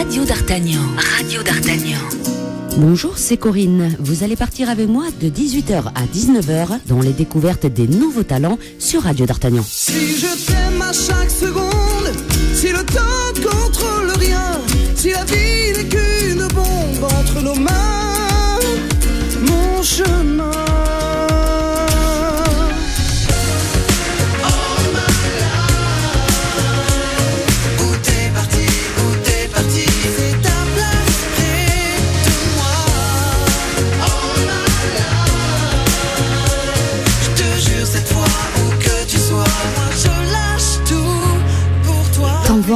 Radio d'Artagnan. Radio d'Artagnan. Bonjour, c'est Corinne. Vous allez partir avec moi de 18h à 19h dans les découvertes des nouveaux talents sur Radio d'Artagnan. Si je t'aime à chaque seconde, si le temps contrôle rien, si la vie n'est qu'une bombe entre nos mains, mon chemin.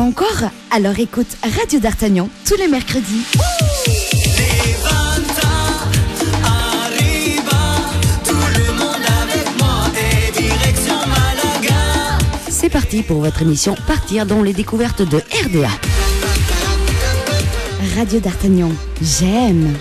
Encore Alors écoute Radio d'Artagnan tous les mercredis. C'est parti pour votre émission Partir dans les découvertes de RDA. Radio d'Artagnan, j'aime.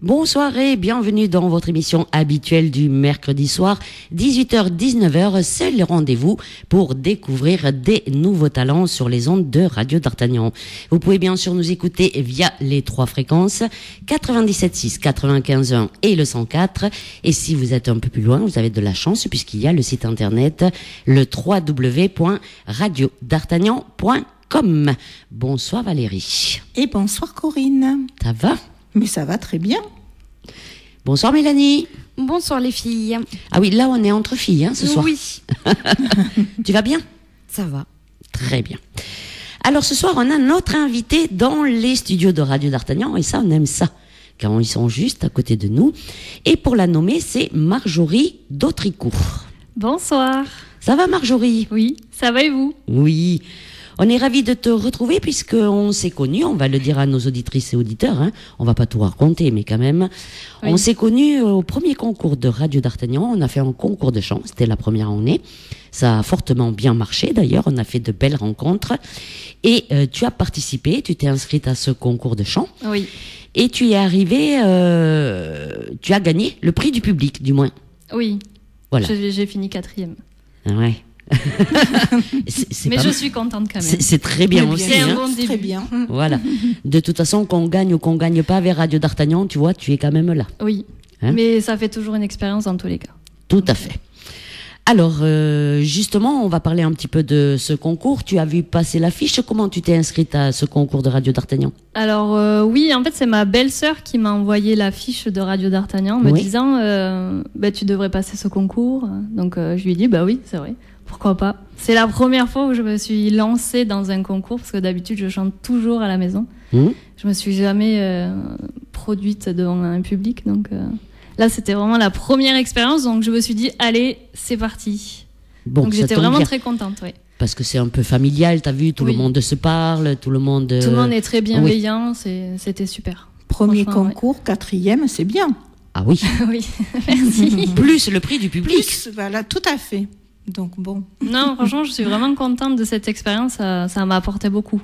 Bonsoir et bienvenue dans votre émission habituelle du mercredi soir, 18h-19h, c'est le rendez-vous pour découvrir des nouveaux talents sur les ondes de Radio d'Artagnan. Vous pouvez bien sûr nous écouter via les trois fréquences, 97.6, 95.1 et le 104. Et si vous êtes un peu plus loin, vous avez de la chance puisqu'il y a le site internet, le www.radiodartagnan.com. Bonsoir Valérie. Et bonsoir Corinne. Ça va? Mais ça va très bien. Bonsoir Mélanie. Bonsoir les filles. Ah oui, là on est entre filles hein, ce soir. Oui, Tu vas bien? Ça va. Très bien. Alors ce soir, on a notre invité dans les studios de Radio d'Artagnan et ça, on aime ça. Car ils sont juste à côté de nous. Et pour la nommer, c'est Marjorie d'Autricourt. Bonsoir. Ça va Marjorie? Oui, ça va et vous? Oui. On est ravis de te retrouver puisqu'on s'est connus, on va le dire à nos auditrices et auditeurs, hein. on va pas tout raconter, mais quand même. Oui. On s'est connus au premier concours de Radio d'Artagnan, on a fait un concours de chant, c'était la première année. Ça a fortement bien marché d'ailleurs, on a fait de belles rencontres. Et euh, tu as participé, tu t'es inscrite à ce concours de chant Oui. et tu es arrivé, euh, tu as gagné le prix du public du moins. Oui. Voilà. J'ai fini quatrième. Ouais. C'est- c'est Mais je mal. suis contente quand même. c'est très bien Très aussi. C'est un hein. bon Très début. bien. Voilà. De toute façon, qu'on gagne ou qu'on gagne pas avec Radio d'Artagnan, tu vois, tu es quand même là. Oui. Hein Mais ça fait toujours une expérience dans tous les cas. Tout à fait. Alors, euh, justement, on va parler un petit peu de ce concours. Tu as vu passer l'affiche. Comment tu t'es inscrite à ce concours de Radio d'Artagnan? Alors euh, oui, en fait c'est ma belle-sœur qui m'a envoyé l'affiche de Radio d'Artagnan me Oui. disant euh, bah, tu devrais passer ce concours. Donc euh, je lui ai dit bah oui c'est vrai, pourquoi pas. C'est la première fois où je me suis lancée dans un concours parce que d'habitude je chante toujours à la maison. Hmm Je me suis jamais euh, produite devant un public donc euh, là c'était vraiment la première expérience donc je me suis dit allez c'est parti. Bon, donc j'étais vraiment bien, très contente. Oui. parce que c'est un peu familial. T'as vu, tout Oui. le monde se parle, tout le monde. Tout le euh, monde est très bienveillant, c'est- c'était super. Premier ouais. concours, quatrième, c'est bien. Ah oui. oui, merci. Plus le prix du public. Plus, voilà, tout à fait. Donc bon. Non, franchement, je suis vraiment contente de cette expérience. Ça m'a apporté beaucoup.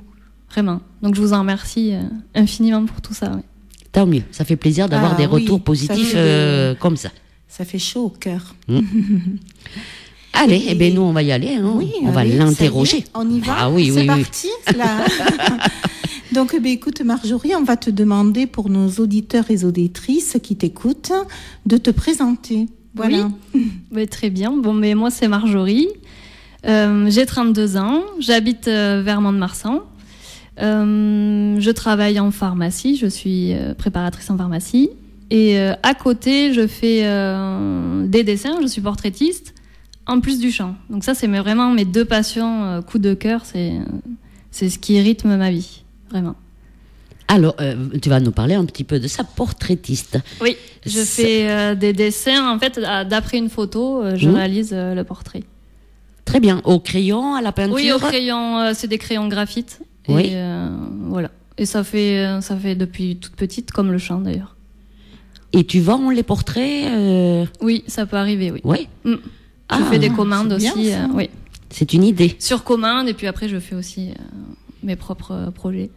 Vraiment. Donc, je vous en remercie euh, infiniment pour tout ça. Tant mieux. Ça fait plaisir d'avoir Ah des oui, retours ça positifs euh, comme ça. Ça fait chaud au cœur. Allez, Et- eh ben nous on va y aller. hein. Oui, on va l'interroger. On y va. Ah oui, c'est parti. là. Donc, eh bien, écoute, Marjorie, on va te demander pour nos auditeurs et auditrices qui t'écoutent de te présenter. Voilà. Ouais, très bien. Bon, mais moi, c'est Marjorie. Euh, J'ai 32 ans. J'habite euh, vers Mont-de-Marsan. Euh, je travaille en pharmacie. Je suis euh, préparatrice en pharmacie. Et à côté, je fais des dessins. Je suis portraitiste. En plus du chant. Donc ça, c'est vraiment mes deux passions, coup de cœur. C'est c'est ce qui rythme ma vie. Vraiment. Alors, euh, tu vas nous parler un petit peu de ça, portraitiste. Oui, je fais euh, des dessins. En fait, d'après une photo, euh, je Mhm. réalise euh, le portrait. Très bien. Au crayon, à la peinture. Oui, au crayon, c'est des crayons graphite. Et Oui. euh, voilà. Et ça fait, ça fait depuis toute petite, comme le chant d'ailleurs. Et tu vends les portraits Oui, ça peut arriver, oui. Oui, Mm. Ah, je fais des commandes c'est bien, aussi. oui. c'est une idée. Sur commande, et puis après, je fais aussi mes propres projets.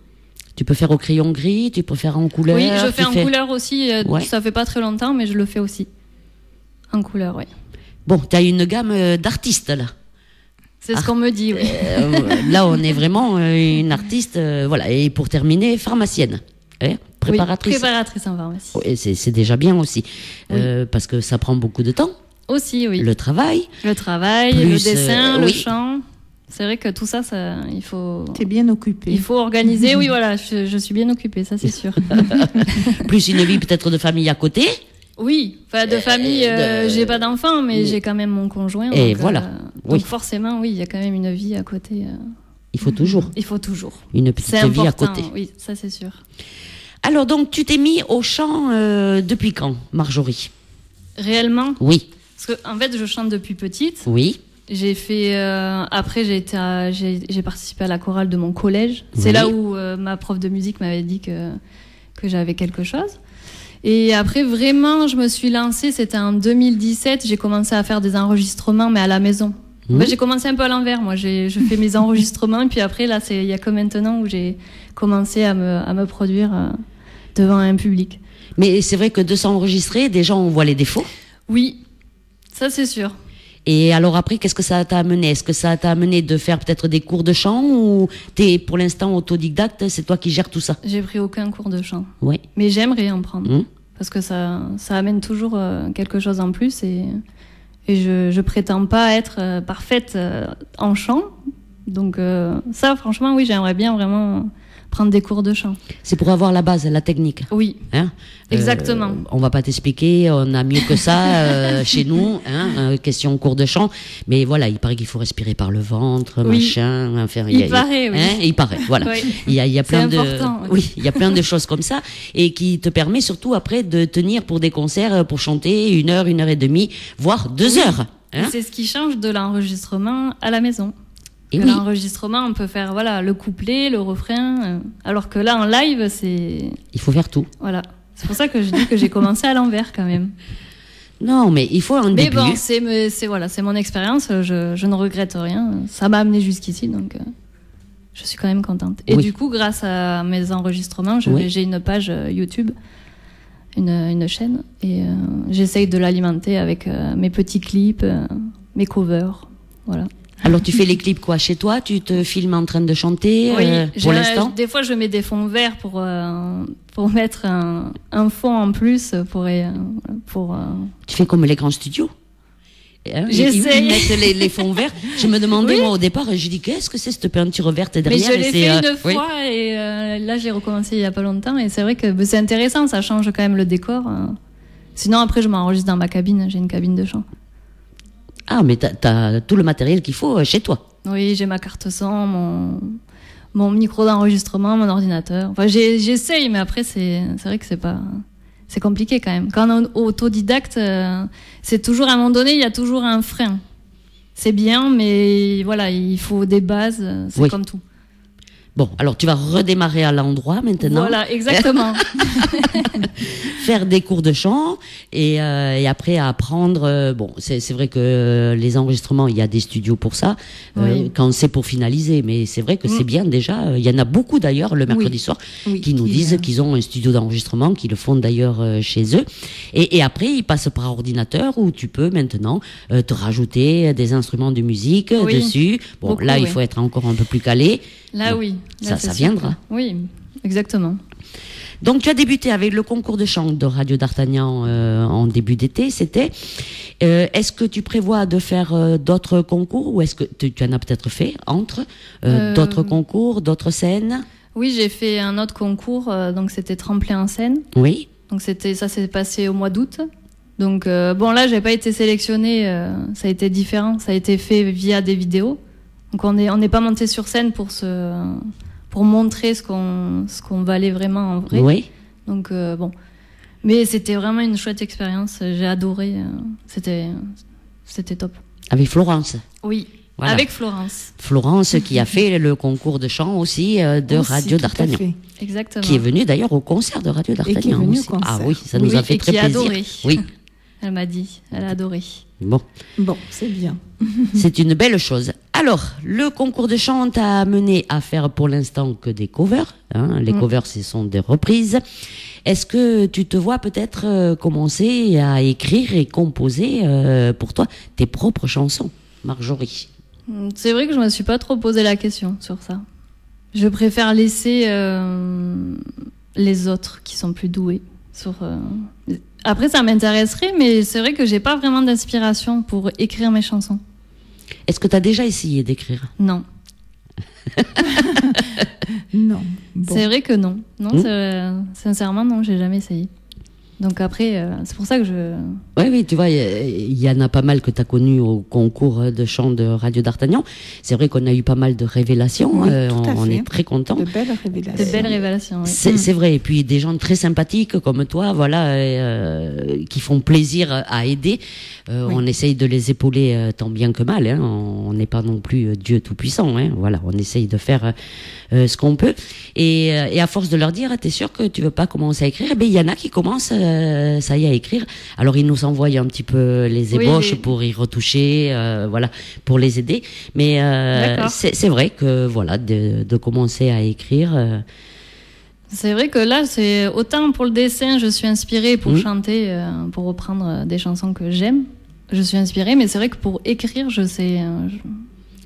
Tu peux faire au crayon gris, tu peux faire en couleur. oui, je fais en couleur aussi. euh, Ouais. Ça fait pas très longtemps, mais je le fais aussi. En couleur, oui. Bon, tu as une gamme euh, d'artistes là. C'est ce qu'on me dit, oui. Euh, là, on est vraiment une artiste, euh, voilà. Et pour terminer, pharmacienne, hein, préparatrice. Oui, préparatrice en pharmacie. Oui, c'est c'est déjà bien aussi, Euh, parce que ça prend beaucoup de temps, Aussi, oui. le travail. Le travail, Plus, le dessin, le chant. C'est vrai que tout ça, ça il faut. T'es bien occupé. Il faut organiser, oui, voilà, je, je suis bien occupée, ça c'est sûr. plus une vie peut-être de famille à côté. Oui, enfin de famille, euh, de- j'ai pas d'enfant, mais j'ai quand même mon conjoint. Et donc, voilà. euh, Oui. Donc forcément, oui, il y a quand même une vie à côté. euh, Il faut toujours il faut toujours. une petite vie à important, côté. oui, ça c'est sûr. Alors donc, tu t'es mis au chant euh, depuis quand, Marjorie? Réellement, Oui, parce que en fait, je chante depuis petite. oui, J'ai fait euh, après j'ai été à- j'ai j'ai participé à la chorale de mon collège. C'est là où euh, ma prof de musique m'avait dit que que j'avais quelque chose. Et après vraiment je me suis lancée, c'était en 2017, j'ai commencé à faire des enregistrements mais à la maison. En fait, j'ai commencé un peu à l'envers, moi j'ai je fais mes enregistrements et puis après là c'est il y a que maintenant où j'ai commencé à me à me produire euh, devant un public. mais c'est vrai que de s'enregistrer, déjà on voit les défauts. Oui. Ça c'est sûr. Et alors après, qu'est-ce que ça t'a amené? Est-ce que ça t'a amené de faire peut-être des cours de chant ou t'es pour l'instant autodidacte C'est toi qui gères tout ça? J'ai pris aucun cours de chant. Oui. Mais j'aimerais en prendre. Mhm. Parce que ça, ça amène toujours euh, quelque chose en plus. Et, et je, je prétends pas être euh, parfaite euh, en chant. Donc, euh, ça, franchement, oui, j'aimerais bien vraiment prendre des cours de chant. C'est pour avoir la base, la technique. Oui, Hein Exactement. Euh, on va pas t'expliquer, on a mieux que ça euh, chez nous, hein, euh, question cours de chant. Mais voilà, il paraît qu'il faut respirer par le ventre, Oui. machin. Enfin, Il y a- paraît, oui. hein, il paraît, voilà. Oui. Il y a, il y a C'est plein de, important, oui. oui, il y a plein de choses comme ça et qui te permet surtout après de tenir pour des concerts, pour chanter une heure, une heure et demie, voire deux heures. Hein c'est ce qui change de l'enregistrement à la maison. Et oui, L'enregistrement, on peut faire voilà le couplet, le refrain. euh, alors que là, en live, c'est il faut faire tout. voilà. C'est pour ça que je dis que j'ai commencé à l'envers quand même. Non, mais il faut un Mais début. bon, c'est me- c'est voilà, c'est mon expérience. Je, je ne regrette rien. Ça m'a amené jusqu'ici, donc euh, je suis quand même contente. Et Oui. du coup, grâce à mes enregistrements, Oui. j'ai une page euh, YouTube, une, une chaîne, et euh, j'essaye de l'alimenter avec euh, mes petits clips, euh, mes covers, voilà. Alors tu fais les clips quoi chez toi? Tu te filmes en train de chanter Oui, euh, pour l'instant? Des fois, je mets des fonds verts pour euh, pour mettre un, un fond en plus pour euh, pour. Tu fais comme les grands studios Hein, ils- J'essaye. Ils mettent les, les fonds verts. Je me demandais Oui. moi au départ, je dis qu'est-ce que c'est cette peinture verte Mais derrière je Et l'ai fait une oui. fois et là j'ai recommencé il y a pas longtemps et c'est vrai que bah, c'est intéressant, ça change quand même le décor. hein. Sinon après je m'enregistre dans ma cabine, j'ai une cabine de chant. Ah mais t'as as tout le matériel qu'il faut euh, chez toi. Oui, j'ai ma carte son, mon mon micro d'enregistrement, mon ordinateur. Enfin j'ai- j'essaye mais après c'est c'est vrai que c'est pas c'est compliqué quand même. Quand on est autodidacte, euh, c'est toujours à un moment donné, il y a toujours un frein. C'est bien mais voilà, il faut des bases, c'est Oui. comme tout. Bon, alors tu vas redémarrer à l'endroit maintenant, Voilà, exactement. faire des cours de chant et, euh, et après apprendre. euh, bon, c'est vrai que les enregistrements, il y a des studios pour ça, euh, quand c'est pour finaliser. Mais c'est vrai que c'est Mm. bien déjà. Il y en a beaucoup d'ailleurs le mercredi soir Oui, qui nous qui, disent qu'ils ont un studio d'enregistrement, qu'ils le font d'ailleurs euh, chez eux. Et, et après, ils passent par ordinateur où tu peux maintenant te rajouter des instruments de musique dessus. Bon, Beaucoup, là, il faut être encore un peu plus calé. Là, oui. Là, ça- viendra. Oui, exactement. Donc, tu as débuté avec le concours de chant de Radio d'Artagnan euh, en début d'été, c'était. Euh, est-ce que tu prévois de faire euh, d'autres concours ou est-ce que tu, tu en as peut-être fait entre d'autres concours, d'autres scènes? Oui, j'ai fait un autre concours, donc c'était tremplin en scène. Oui. Donc c'était ça s'est passé au mois d'août. Donc bon là, j'ai pas été sélectionnée, ça a été différent, ça a été fait via des vidéos. Donc on est on n'est pas monté sur scène pour se pour montrer ce qu'on valait vraiment en vrai. Oui. Donc euh, bon, mais c'était vraiment une chouette expérience, j'ai adoré, euh, c'était c'était top. Avec Florence. Oui, Voilà. avec Florence, Florence qui a fait le concours de chant aussi euh, de aussi, Radio d'Artagnan. exactement. Qui est venue d'ailleurs au concert de Radio qui est d'Artagnan. Ah oui, ça nous Oui, a fait et très qui a plaisir. adoré. Oui. Elle m'a dit, elle a adoré. Bon, Bon, c'est bien. c'est une belle chose. Alors, le concours de chant t'a amené à faire pour l'instant que des covers. hein. Les Mm. covers, ce sont des reprises. Est-ce que tu te vois peut-être euh, commencer à écrire et composer euh, pour toi tes propres chansons, Marjorie? C'est vrai que je me suis pas trop posé la question sur ça. Je préfère laisser euh, les autres qui sont plus doués. Sur, euh, Après, ça m'intéresserait, mais c'est vrai que j'ai pas vraiment d'inspiration pour écrire mes chansons. Est-ce que tu as déjà essayé d'écrire? Non. Non. Bon. C'est vrai que non. Non, Hmm. c'est- sincèrement, non, j'ai jamais essayé. Donc après, euh, c'est pour ça que je. Oui, oui, tu vois, il y, en a pas mal que tu as connu au concours de chant de Radio d'Artagnan. C'est vrai qu'on a eu pas mal de révélations. Oui, euh, tout à on, est très contents. De belles révélations. De belles révélations. oui. C'est Mm. c'est vrai. Et puis des gens très sympathiques comme toi, voilà, euh, qui font plaisir à aider. Euh, Oui. On essaye de les épauler euh, tant bien que mal. Hein. On n'est pas non plus Dieu tout puissant. Hein. Voilà, on essaye de faire ce qu'on peut. Et, euh, et à force de leur dire, t'es sûr que tu veux pas commencer à écrire? Eh bien, il y en a qui commencent, euh, ça y est, à écrire. Alors ils nous envoient un petit peu les ébauches oui. pour y retoucher, euh, voilà, pour les aider. Mais euh, c'est c'est vrai que voilà, de, de commencer à écrire. euh, C'est vrai que là, c'est autant pour le dessin, je suis inspirée pour Mm. chanter, euh, pour reprendre euh, des chansons que j'aime. Je suis inspirée, mais c'est vrai que pour écrire, je sais. euh,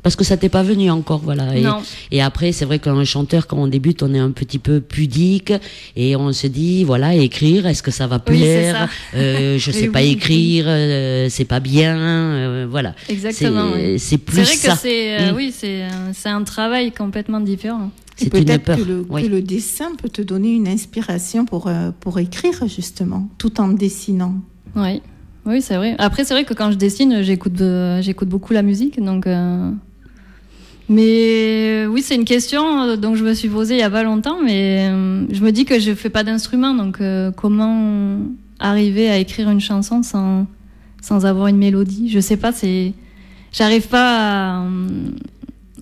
Parce que ça t'est pas venu encore, voilà. Et, Non. et après, c'est vrai qu'un chanteur, quand on débute, on est un petit peu pudique et on se dit, voilà, écrire, est-ce que ça va Oui, c'est plaire ça. Euh, Je Oui, sais pas oui, écrire, euh, c'est pas bien, euh, voilà. Exactement. C'est oui. plus vrai ça. que c'est euh, Mm. oui, c'est euh, c'est un travail complètement différent. Et C'est une peut-être peur. que le, oui. que le dessin peut te donner une inspiration pour, euh, pour écrire, justement, tout en dessinant. Oui, oui, c'est vrai. Après, c'est vrai que quand je dessine, j'écoute euh, j'écoute beaucoup la musique, donc. Mais euh, oui, c'est une question euh, dont je me suis posée il y a pas longtemps, mais euh, je me dis que je fais pas d'instrument, donc comment arriver à écrire une chanson sans sans avoir une mélodie? Je sais pas, c'est j'arrive pas à,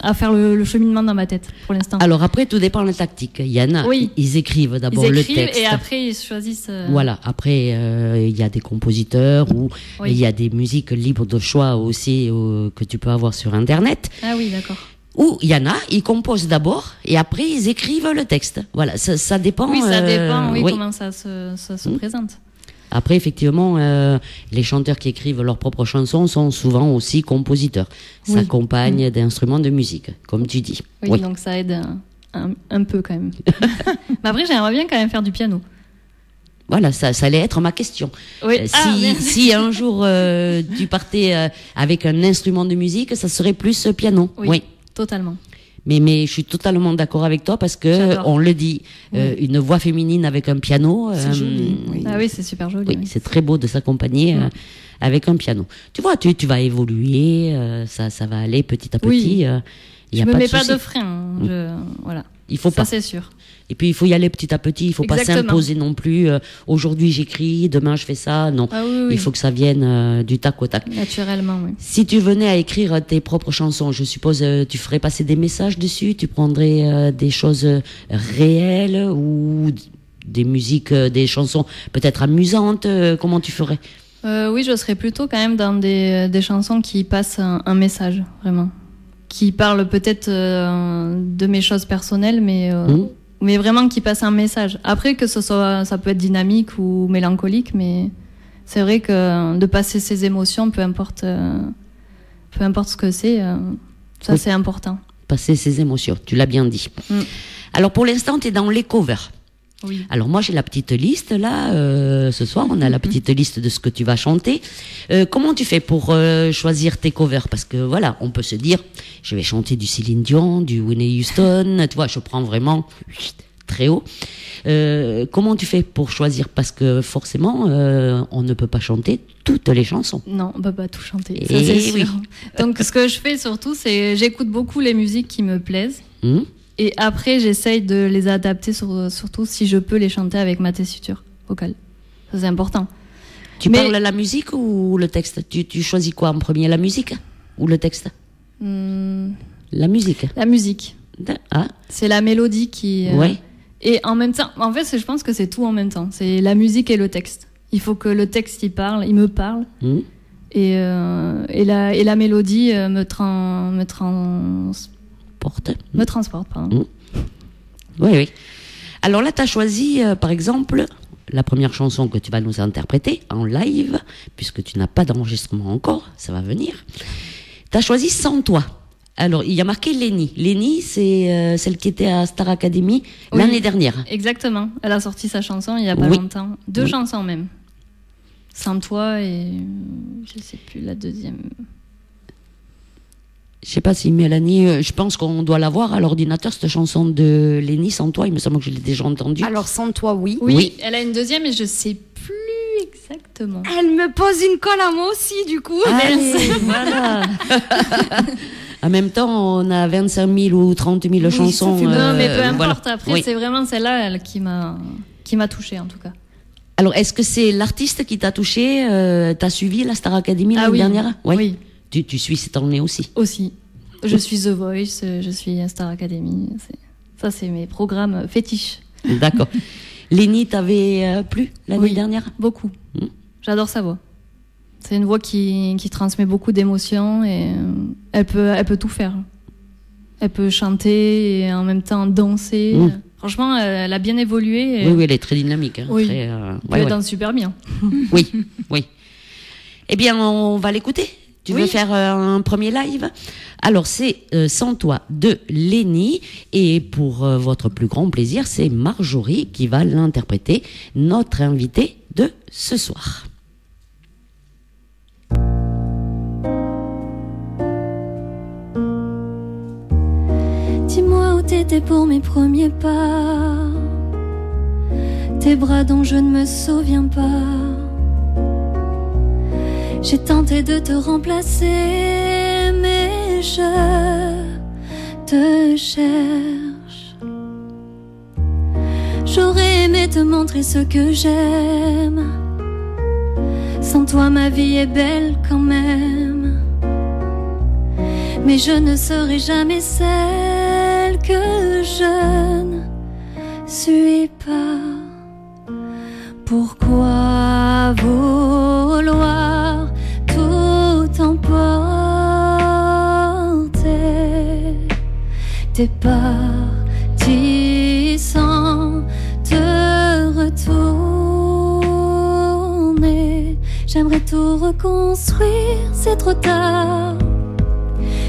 à faire le, le cheminement dans ma tête pour l'instant. Alors après, tout dépend de la tactique. Il y en a, Oui. ils écrivent d'abord le texte. et après ils choisissent. euh, Voilà. Après, euh, il y a des compositeurs ou Oui. il y a des musiques libres de choix aussi euh, que tu peux avoir sur Internet. Ah oui, d'accord. Ou il y en a, ils composent d'abord et après ils écrivent le texte. Voilà, ça, ça dépend. Oui, ça dépend. Oui, oui. comment ça se, ça se Mm. présente. Après, effectivement, euh, les chanteurs qui écrivent leurs propres chansons sont souvent aussi compositeurs. Oui. S'accompagnent d'instruments de musique, comme tu dis. Oui, donc ça aide un, peu quand même. Mais après, j'aimerais bien quand même faire du piano. Voilà, ça, ça allait être ma question. Oui. Euh, Ah, si, si un jour euh, tu partais euh, avec un instrument de musique, ça serait plus piano. Oui. Totalement. Mais, mais je suis totalement d'accord avec toi parce que on le dit, euh, une voix féminine avec un piano. C'est euh, joli. Oui. Ah oui, c'est super joli. Oui, oui. c'est très beau de s'accompagner euh, Mm. avec un piano. Tu vois, tu, tu vas évoluer, euh, ça, ça va aller petit à petit. Oui. euh, il y Je a me pas mets de pas de frein. hein. Je... Voilà. Il faut Ça, pas. c'est sûr. Et puis il faut y aller petit à petit. Il faut pas s'imposer non plus. euh, Aujourd'hui j'écris, demain je fais ça. Non, Ah oui, oui. il faut que ça vienne euh, du tac au tac. Naturellement, oui. Si tu venais à écrire tes propres chansons, je suppose euh, tu ferais passer des messages dessus? Tu prendrais euh, des choses réelles ou des musiques, des chansons peut-être amusantes? comment tu ferais? Oui, je serais plutôt quand même dans des, des chansons qui passent un, un message, vraiment. Qui parlent peut-être euh, de mes choses personnelles, mais, euh, Mhm. Mais vraiment qui passent un message. Après, que ce soit, ça peut être dynamique ou mélancolique, mais c'est vrai que de passer ses émotions, peu importe, euh, peu importe ce que c'est, euh, ça Oui. c'est important. Passer ses émotions. Tu l'as bien dit. Mm. Alors pour l'instant, tu es dans les covers. Oui. Alors moi j'ai la petite liste là euh, ce soir on a la petite liste de ce que tu vas chanter. Euh, comment tu fais pour euh, choisir tes covers? Parce que voilà on peut se dire je vais chanter du Céline Dion, du Whitney Houston, tu vois je prends vraiment très haut. Comment tu fais pour choisir? Parce que forcément on ne peut pas chanter toutes les chansons. Non, on peut pas tout chanter. Eh ça, c'est oui. sûr. Donc, ce que je fais surtout, c'est j'écoute beaucoup les musiques qui me plaisent. Hmm Et après, j'essaye de les adapter, sur- surtout si je peux les chanter avec ma tessiture vocale. Ça, c'est important. tu Mais- parles la musique ou le texte? Tu, tu choisis quoi en premier la musique ou le texte? Hmm, La musique. la musique, Ah c'est la mélodie qui. euh, ouais. Et en même temps, en fait, je pense que c'est tout en même temps. C'est la musique et le texte. Il faut que le texte, il parle, il me parle. Hmm Et, euh, et, la, et la mélodie euh, me, trans, Porte. me transporte. Pardon. Oui, oui. Alors là, tu as choisi, euh, par exemple, la première chanson que tu vas nous interpréter en live, puisque tu n'as pas d'enregistrement encore, ça va venir. Tu as choisi Sans toi. Alors, il y a marqué Lenny. Lenny, c'est euh, celle qui était à Star Academy Oui. l'année dernière. Exactement. Elle a sorti sa chanson il y a pas Oui. longtemps. Deux Oui. chansons même. Sans toi et je sais plus la deuxième. Je sais pas si Mélanie, euh, je pense qu'on doit l'avoir à l'ordinateur, cette chanson de Lenny sans toi. Il me semble que je l'ai déjà entendue. Alors sans toi, oui. Oui, Oui. elle a une deuxième et je sais plus exactement. Elle me pose une colle à moi aussi, du coup. Allez, voilà. en même temps, on a 25 000 ou 30 000 Oui, chansons. fait- non, mais peu euh, importe. voilà. Après, Oui. c'est vraiment celle-là elle, qui m'a qui m'a touchée en tout cas. Alors, est-ce que c'est l'artiste qui t'a touché euh, T'as suivi la Star Academy Ah l'année oui. dernière? Ouais. Oui, Tu, tu suis cette année aussi. aussi. Je suis The Voice, je suis Star Academy. Ça, c'est mes programmes fétiches. D'accord. Lenny, t'avais euh, plu l'année Oui. dernière? Beaucoup. Hmm? J'adore sa voix. C'est une voix qui, qui transmet beaucoup d'émotions et euh, elle peut, elle peut tout faire. Elle peut chanter et en même temps danser. Hmm. Franchement, elle, a bien évolué. Et Oui, oui, elle est très dynamique. hein, Oui. très, euh, ouais, elle ouais. danse super bien. Oui, oui. Eh bien, on va l'écouter. Tu veux faire euh, un premier live? Alors, c'est euh, Sans toi de Lenny. Et pour euh, votre plus grand plaisir, c'est Marjorie qui va l'interpréter, notre invitée de ce soir. Dis-moi où t'étais pour mes premiers pas. Tes bras dont je ne me souviens pas. J'ai tenté de te remplacer, mais je te cherche. J'aurais aimé te montrer ce que j'aime. Sans toi, ma vie est belle quand même mais je ne serai jamais celle que je ne suis pas. Pourquoi vouloir T'es parti sans te retourner. J'aimerais tout reconstruire, c'est trop tard.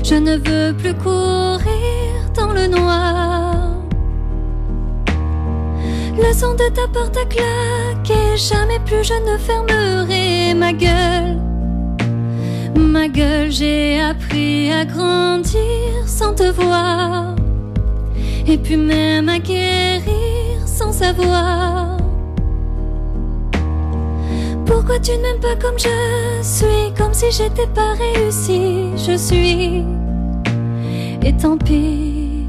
Je ne veux plus courir dans le noir. Le son de ta porte a claqué, jamais plus je ne fermerai ma gueule. Ma gueule, j'ai appris à grandir sans te voir. Et puis même à guérir sans savoir. Pourquoi tu ne m'aimes pas comme je suis, comme si j'étais pas réussi, je suis. Et tant pis.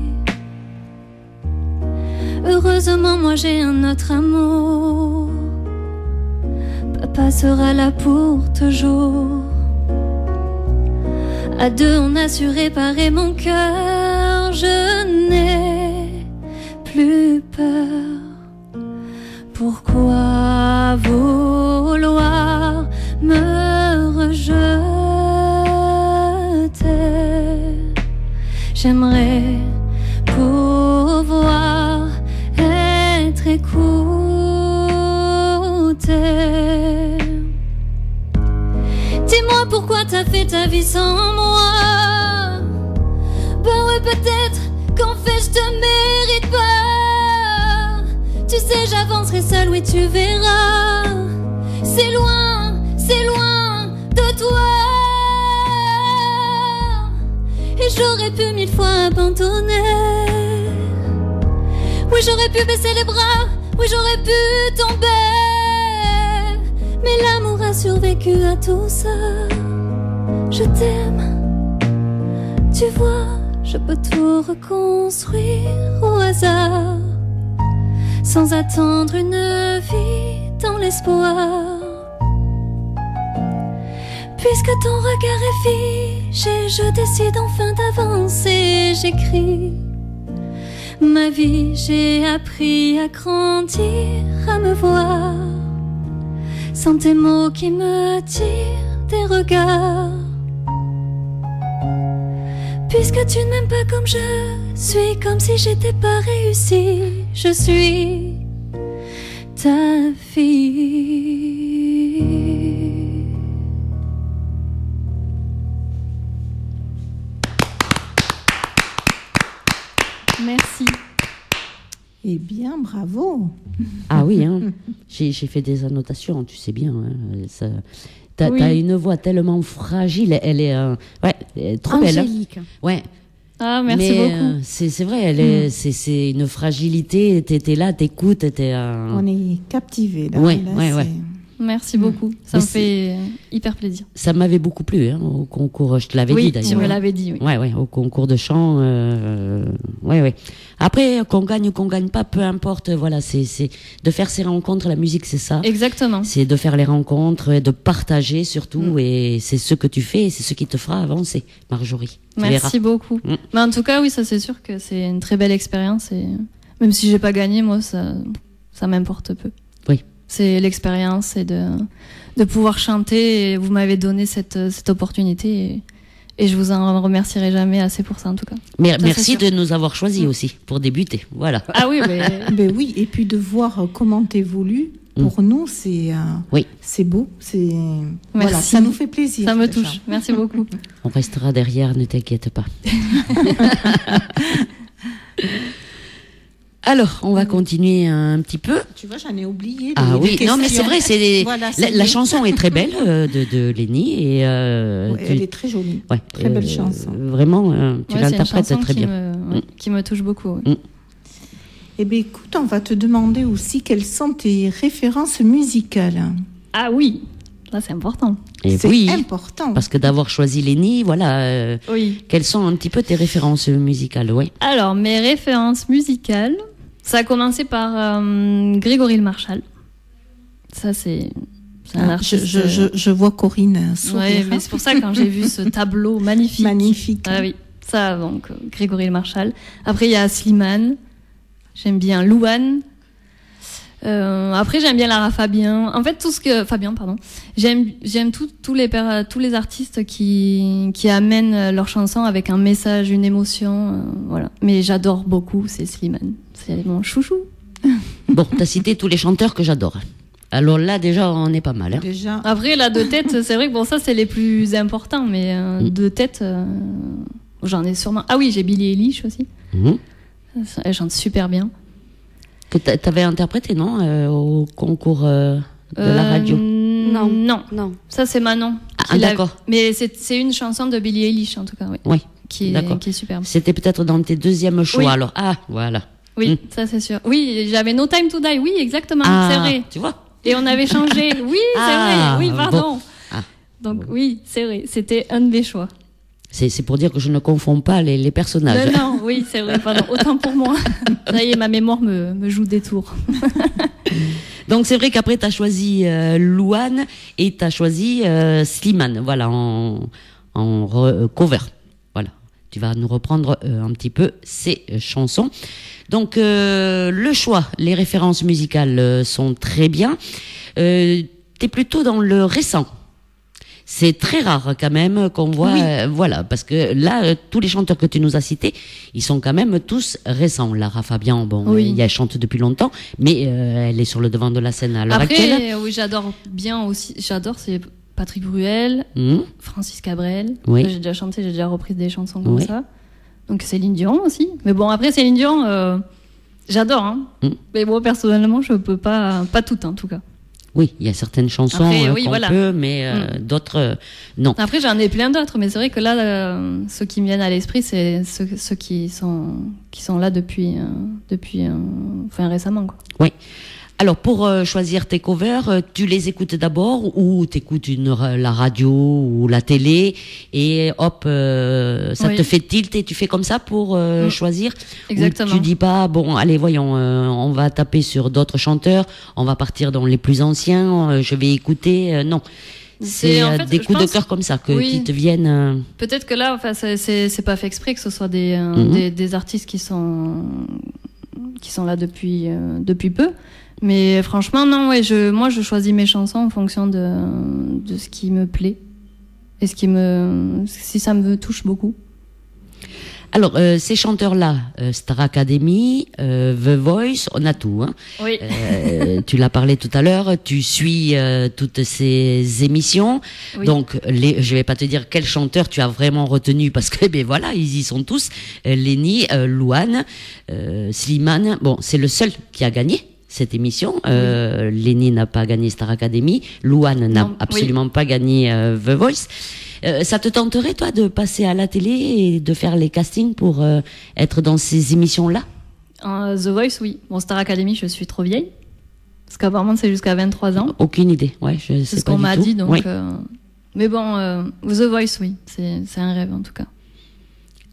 Heureusement, moi j'ai un autre amour. Papa sera là pour toujours. À deux, on a su réparer mon cœur. Je n'ai plus peur. Pourquoi vouloir me rejeter? J'aimerais pouvoir être écouté. Dis-moi pourquoi t'as fait ta vie sans j'avancerai seule, oui, tu verras. C'est loin, c'est loin de toi. Et j'aurais pu mille fois abandonner. Oui, j'aurais pu baisser les bras. Oui, j'aurais pu tomber. Mais l'amour a survécu à tout ça. Je t'aime. Tu vois, je peux tout reconstruire au hasard. Sans attendre une vie dans l'espoir. Puisque ton regard est figé, je décide enfin d'avancer. J'écris ma vie, j'ai appris à grandir, à me voir. Sans tes mots qui me tirent des regards. Puisque tu ne m'aimes pas comme je suis comme si j'étais pas réussi. Je suis ta fille. Merci. Eh bien, bravo. Ah oui, hein. j'ai fait des annotations, tu sais bien. Hein. T'as une voix tellement fragile, elle est euh, ouais, trop belle. Hein. Ouais, ah, merci mais beaucoup. euh, c'est c'est vrai, elle est, c'est c'est une fragilité. T'es t'es là, t'écoutes, t'es. euh, On est captivés. Là, Ouais, ouais, ouais. Merci beaucoup. Ça Mais me fait hyper plaisir. Ça m'avait beaucoup plu hein, au concours. Je te l'avais Oui, dit tu d'ailleurs. me l'avais dit. Oui. Ouais, ouais, au concours de chant. Euh, ouais, ouais. Après, qu'on gagne ou qu'on gagne pas, peu importe. Voilà, c'est c'est de faire ces rencontres. La musique, c'est ça. Exactement. C'est de faire les rencontres, et de partager surtout, Mm. et c'est ce que tu fais, et c'est ce qui te fera avancer, Marjorie. Tu. Merci beaucoup. Mm. Mais en tout cas, oui, ça c'est sûr que c'est une très belle expérience et même si j'ai pas gagné, moi ça, ça m'importe peu. Oui. C'est l'expérience et de, de pouvoir chanter et vous m'avez donné cette, cette opportunité et, et je vous en remercierai jamais assez pour ça en tout cas. Mais Ça, c'est merci de nous avoir choisis Mm. aussi pour débuter. Voilà. Ah oui, mais Ben oui, et puis de voir comment t'évolues, pour nous, c'est euh, Oui. c'est beau. C'est voilà, ça nous fait plaisir. ça me touche. Merci beaucoup. On restera derrière, ne t'inquiète pas. Alors, on va continuer un petit peu. Tu vois, j'en ai oublié. Ah oui, non mais c'est vrai, c'est les- Voilà, ça la, chanson est très belle euh, de, de Lenny et euh, Ouais, tu- elle est très jolie. ouais, très belle euh, chanson. Vraiment, euh, tu Ouais, l'interprètes très qui bien. Me, ouais, Qui me touche beaucoup. oui. Eh bien, écoute, on va te demander aussi quelles sont tes références musicales. Ah oui, ça c'est important. Et C'est oui, important. parce que d'avoir choisi Lenny, voilà, euh, Oui. quelles sont un petit peu tes références musicales, ouais. Alors, mes références musicales, ça a commencé par euh, Grégory Le Marchal. Ça, c'est Ah, je, artiste. je, je, je vois Corinne sourire. Ouais, mais c'est pour ça quand j'ai vu ce tableau magnifique. Magnifique. Ah oui, ça donc euh, Grégory Le Marchal. Après il y a Slimane. J'aime bien Louane. Euh, après j'aime bien Lara Fabien. En fait tout ce que Fabien pardon. J'aime j'aime tous les tous les artistes qui qui amènent leurs chansons avec un message, une émotion, euh, voilà. Mais j'adore beaucoup c'est Slimane. C'est mon chouchou. Bon, t'as cité tous les chanteurs que j'adore. Alors là, déjà, on est pas mal. Hein. Déjà, Après là de tête, c'est vrai que bon ça c'est les plus importants, mais euh, Mm. de tête euh, j'en ai sûrement. Ah oui j'ai Billie Eilish aussi. Mhm. Elle chante super bien. Que t'a- t'avais interprété, non, euh, au concours euh, de la Euh, radio? Non. Non. Non. Ça, c'est Manon. Ah, d'accord. Mais c'est une chanson de Billie Eilish, en tout cas, oui. Oui, Qui est, d'accord. qui est superbe. C'était peut-être dans tes deuxièmes choix, Oui. alors. Ah, voilà. Oui, Mm. ça, c'est sûr. Oui, j'avais No Time to Die. Oui, exactement. ah, C'est vrai. Tu vois Et on avait changé. Oui, c'est Ah, vrai. Oui, pardon. bon. Ah. Donc, oui, c'est vrai. C'était un des choix. C'est pour dire que je ne confonds pas les, les personnages. Non, non, oui, c'est vrai. Pardon. Autant pour moi. Ça y est, ma mémoire me, me joue des tours. Donc c'est vrai qu'après tu as choisi euh, Louane et tu as choisi euh, Slimane, voilà, en, en re- euh, cover. Voilà, tu vas nous reprendre euh, un petit peu ces chansons. Donc le choix, les références musicales sont très bien. Tu es plutôt dans le récent. C'est très rare quand même qu'on voit, Oui. euh, voilà, parce que là, euh, tous les chanteurs que tu nous as cités, ils sont quand même tous récents. Lara Fabian, bon, Oui. euh, elle chante depuis longtemps, mais euh, elle est sur le devant de la scène à l'heure Après, actuelle. oui, j'adore bien aussi. J'adore, c'est Patrick Bruel, Mhm. Francis Cabrel. Oui. J'ai déjà chanté, j'ai déjà repris des chansons comme ça. Donc Céline Dion aussi. Mais bon, après Céline Dion, j'adore. Hein. Mm. Mais moi, personnellement, je peux pas, pas toutes en tout cas. Oui, il y a certaines chansons Après, euh, oui, qu'on voilà. peut, mais euh, d'autres euh, non. Après, j'en ai plein d'autres, mais c'est vrai que là, euh, ceux qui me viennent à l'esprit, c'est ceux, ceux qui sont qui sont là depuis depuis enfin récemment. Quoi. Oui. Alors pour euh, choisir tes covers, euh, tu les écoutes d'abord ou t'écoutes une la radio ou la télé et hop, euh, ça Oui. te fait tilt et tu fais comme ça pour Mm. choisir? Exactement. Ou tu dis pas bon, allez voyons, on va taper sur d'autres chanteurs, on va partir dans les plus anciens, je vais écouter. non, C'est, c'est en fait, des coups de cœur comme ça que Oui. qui te viennent. euh, Peut-être que là, enfin, c'est- pas fait exprès que ce soit des, euh, Mhm. des, des artistes qui sont qui sont là depuis euh, depuis peu. Mais franchement, non, ouais, je, moi, je choisis mes chansons en fonction de, de ce qui me plaît et ce qui me, si ça me touche beaucoup. Alors, euh, ces chanteurs-là, euh, Star Academy, euh, The Voice, on a tout. Hein. Oui. Euh, tu l'as parlé tout à l'heure, tu suis euh, toutes ces émissions. Oui. Donc, les, je vais pas te dire quel chanteur tu as vraiment retenu parce que, ben voilà, ils y sont tous. Euh, Lenny, euh, Louane, euh, Slimane. Bon, c'est le seul qui a gagné cette émission. Euh, Lenny n'a pas gagné Star Academy. Louane n'a oui. absolument pas gagné euh, The Voice. Euh, ça te tenterait, toi, de passer à la télé et de faire les castings pour euh, être dans ces émissions-là? The Voice, oui. Bon, Star Academy, je suis trop vieille. Parce qu'apparemment, c'est jusqu'à 23 ans. Aucune idée. Ouais, je sais C'est ce qu'on m'a dit. Donc, Oui. Mais bon, The Voice, oui. C'est un rêve, en tout cas.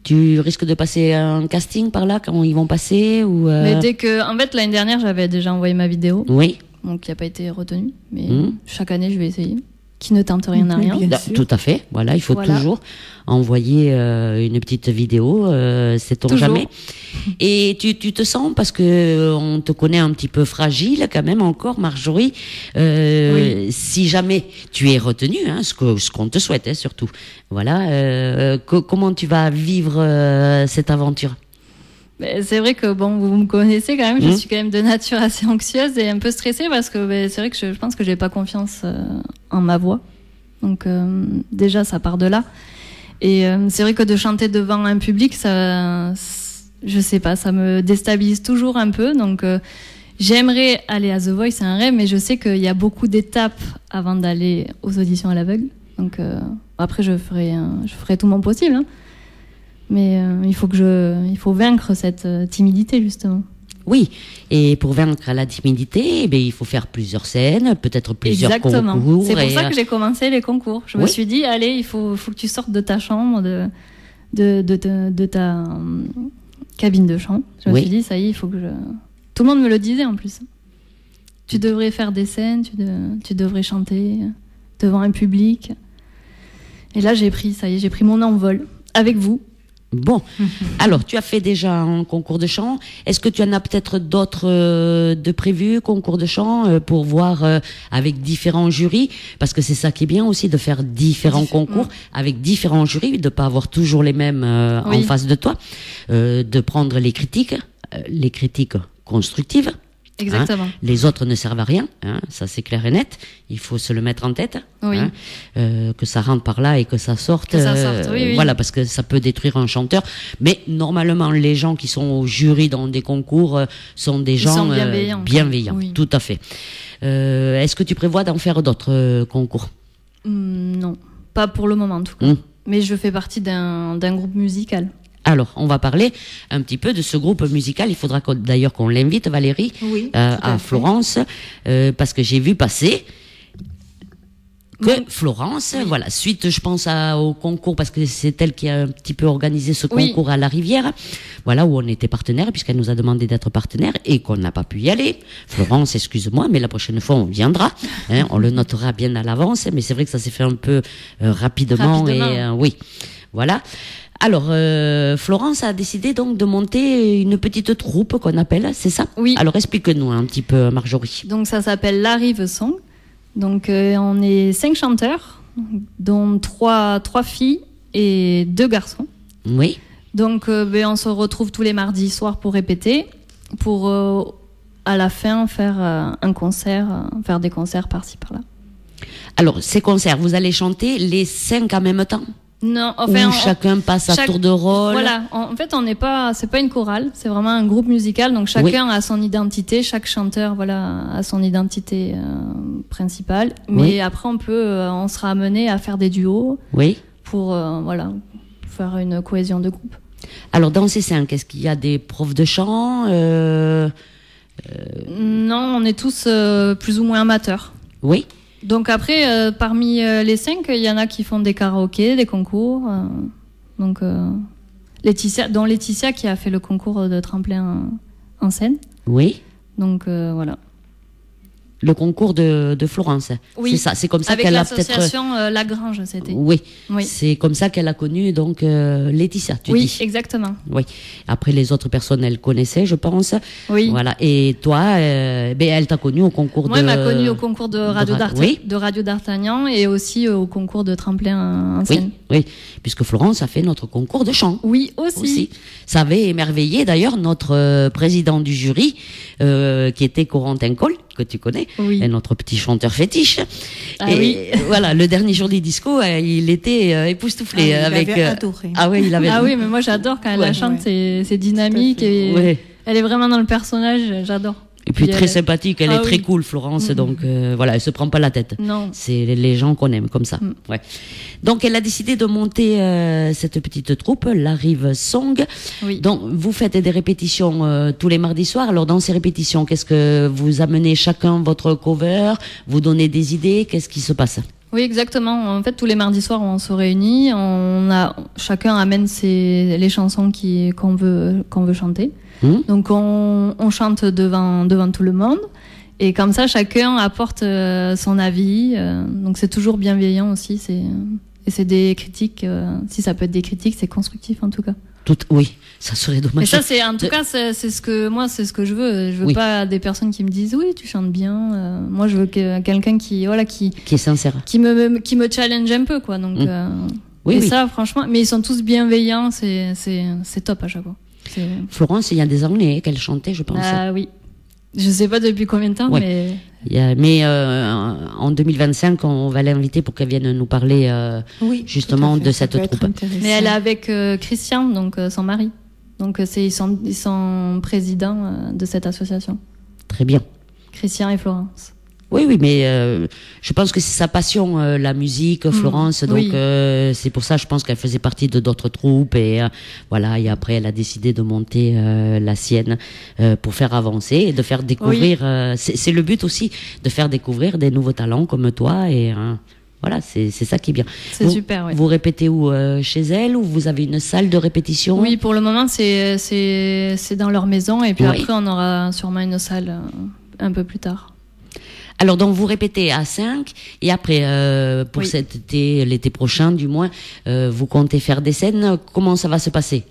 Tu risques de passer un casting par là quand ils vont passer ou euh, Mais dès que. En fait, l'année dernière, j'avais déjà envoyé ma vidéo. Oui, Donc, qui n'a pas été retenue. Mais Mhm. chaque année, je vais essayer. Qui ne tente rien à rien. bien Da- sûr. tout à fait. Voilà, il faut Voilà. toujours envoyer euh, une petite vidéo, euh, sait-on Toujours. jamais. Et tu, tu te sens parce que euh, on te connaît un petit peu fragile quand même encore, Marjorie. Euh, Si jamais tu es retenue, hein, ce que ce qu'on te souhaite hein, surtout. Voilà. euh, co- comment tu vas vivre euh, cette aventure? C'est vrai que bon, vous me connaissez quand même. Je Mhm. suis quand même de nature assez anxieuse et un peu stressée parce que ben, c'est vrai que je, je pense que j'ai pas confiance euh, en ma voix. Donc euh, déjà, ça part de là. Et euh, c'est vrai que de chanter devant un public, ça, je sais pas, ça me déstabilise toujours un peu. Donc euh, j'aimerais aller à The Voice, c'est un rêve, mais je sais qu'il y a beaucoup d'étapes avant d'aller aux auditions à l'aveugle. Donc euh, après, je ferai, je ferai tout mon possible. hein. Mais euh, il faut que je, il faut vaincre cette euh, timidité justement. Oui, et pour vaincre la timidité, eh bien, il faut faire plusieurs scènes, peut-être plusieurs Exactement. concours. C'est pour et, ça que j'ai commencé les concours. Je me suis dit, allez, il faut, faut que tu sortes de ta chambre, de, de, de, de- de ta euh, cabine de chant. Je me suis dit, ça y est, il faut que je. Tout le monde me le disait en plus. Tu devrais faire des scènes, tu, de- tu devrais chanter devant un public. Et là, j'ai pris, ça y est, j'ai pris mon envol avec vous. Bon, alors tu as fait déjà un concours de chant. Est-ce que tu en as peut-être d'autres euh, de prévus, concours de chant, euh, pour voir euh, avec différents jurys? Parce que c'est ça qui est bien aussi, de faire différents Diffé- concours avec différents jurys, de pas avoir toujours les mêmes euh, en face de toi, euh, de prendre les critiques, euh, les critiques constructives. Exactement. Les autres ne servent à rien, hein, ça c'est clair et net. Il faut se le mettre en tête, Oui. hein, euh, que ça rentre par là et que ça sorte. Que ça euh, sorte, oui, oui. Voilà, parce que ça peut détruire un chanteur. Mais normalement, les gens qui sont au jury dans des concours euh, sont des gens sont euh, bienveillants. bienveillants, Oui. tout à fait. Euh, Est-ce que tu prévois d'en faire d'autres euh, concours? Hum, non, pas pour le moment en tout cas. Hum. Mais je fais partie d'un groupe musical. Alors, on va parler un petit peu de ce groupe musical. Il faudra d'ailleurs qu'on l'invite, Valérie, Oui, euh, à. Florence, euh, parce que j'ai vu passer que Oui. Florence, voilà, suite, je pense à- au concours, parce que c'est elle qui a un petit peu organisé ce Oui. concours à la Rivière, voilà, où on était partenaire, puisqu'elle nous a demandé d'être partenaire et qu'on n'a pas pu y aller. Florence, excuse-moi, mais la prochaine fois, on viendra. hein, on le notera bien à l'avance, mais c'est vrai que ça s'est fait un peu euh, rapidement, Rapidement. et euh, oui, voilà. Alors, euh, Florence a décidé donc de monter une petite troupe qu'on appelle, c'est ça? Oui. Alors, explique-nous un petit peu, Marjorie. Donc ça s'appelle La Rive Song. Donc euh, on est cinq chanteurs, dont trois, trois filles et deux garçons. Oui. Donc euh, ben, on se retrouve tous les mardis soirs pour répéter, pour à la fin faire un concert, faire des concerts par-ci par-là. Alors, ces concerts, vous allez chanter les cinq en même temps? Non, enfin on- chacun passe à chaque- tour de rôle Voilà, en en fait, on n'est pas, c'est pas une chorale, c'est vraiment un groupe musical. Donc chacun a son identité, chaque chanteur, voilà, a son identité euh, principale. Mais Oui. après, on peut, euh, on sera amené à faire des duos Oui. pour, euh, voilà, faire une cohésion de groupe. Alors, dans ces cinq, est-ce qu'il y a des profs de chant euh, Non, on est tous euh, plus ou moins amateurs. Oui. Donc après, euh, parmi euh, les cinq, il y en a qui font des karaokés, des concours. euh, donc euh, Laetitia, dont Laetitia qui a fait le concours de tremplin en, en scène. Oui. Donc euh, voilà. Le concours de, de Florence. Oui. C'est ça. C'est comme ça qu'elle a peut-être. l'association euh, Lagrange, c'était. Oui. Oui. C'est comme ça qu'elle a connu donc euh, Laetitia. Tu Oui, dis. exactement. Oui. Après les autres personnes, elle connaissait, je pense. Oui. Voilà. Et toi, euh, ben, elle t'a connu au concours Moi, de. elle m'a connu au concours de Radio, Ra- d'Art- oui. de Radio d'Artagnan et aussi euh, au concours de tremplin en Oui, scène. oui, puisque Florence a fait notre concours de chant. Oui, aussi. Aussi. Ça avait émerveillé d'ailleurs notre euh, président du jury, euh, qui était Corentin Cole, que tu connais, Oui. et notre petit chanteur fétiche. Ah et oui. voilà, le dernier jour du disco, euh, il était euh, époustouflé Ah, il avec. avait euh, adoré. Ah oui, il avait. Ah oui, mais moi j'adore quand elle Ouais. la chante, Ouais. c'est dynamique et Ouais. elle est vraiment dans le personnage, j'adore. Et puis Puis très elle- sympathique, elle Ah est très oui. cool, Florence. Donc euh, voilà, elle se prend pas la tête. Non. C'est les- gens qu'on aime comme ça. Mm. Ouais. Donc elle a décidé de monter euh, cette petite troupe, la Rive Song. Oui. Donc vous faites des répétitions euh, tous les mardis soirs. Alors dans ces répétitions, qu'est-ce que vous amenez chacun votre cover? Vous donnez des idées? Qu'est-ce qui se passe? Oui, exactement. En fait, tous les mardis soirs, on se réunit, on a chacun amène ses les chansons qui qu'on veut qu'on veut chanter. Hmm Donc on, on chante devant devant tout le monde et comme ça chacun apporte euh, son avis. euh, donc c'est toujours bienveillant aussi. C'est et c'est des critiques. euh, si ça peut être des critiques, c'est constructif en tout cas. Tout, oui, ça serait Mais dommage. ça, c'est en tout cas, c'est c'est ce que moi, c'est ce que je veux. Je veux Oui. pas des personnes qui me disent oui, tu chantes bien. Euh, moi, je veux que quelqu'un qui voilà qui Qui est sincère. qui me qui me challenge un peu quoi. Donc Mm. euh, Oui, et oui. ça, franchement, mais ils sont tous bienveillants. C'est c'est c'est top à chaque fois. Florence, il y a des années qu'elle chantait, je pense. Ah oui. Je sais pas depuis combien de temps, Ouais. mais Il y a- mais euh, en 2025, on va l'inviter pour qu'elle vienne nous parler. euh, Oui, justement, de cette troupe. mais elle est avec euh, Christian, donc son mari. Donc c'est ils sont ils sont présidents de cette association. Très bien. Christian et Florence. Oui, oui, mais euh, je pense que c'est sa passion, euh, la musique, Florence. donc oui. euh, c'est pour ça, je pense qu'elle faisait partie de d'autres troupes et euh, voilà. Et après, elle a décidé de monter euh, la sienne euh, pour faire avancer et de faire découvrir. euh, c'est le but aussi de faire découvrir des nouveaux talents comme toi et euh, voilà, c'est c'est ça qui est bien. C'est super, ouais. Vous répétez où euh, chez elle ou vous avez une salle de répétition? Oui, pour le moment, c'est c'est c'est dans leur maison et puis Oui. après on aura sûrement une salle un peu plus tard. Alors donc vous répétez à 5 et après euh, pour Oui. cet été, l'été prochain du moins, euh, vous comptez faire des scènes. Comment ça va se passer?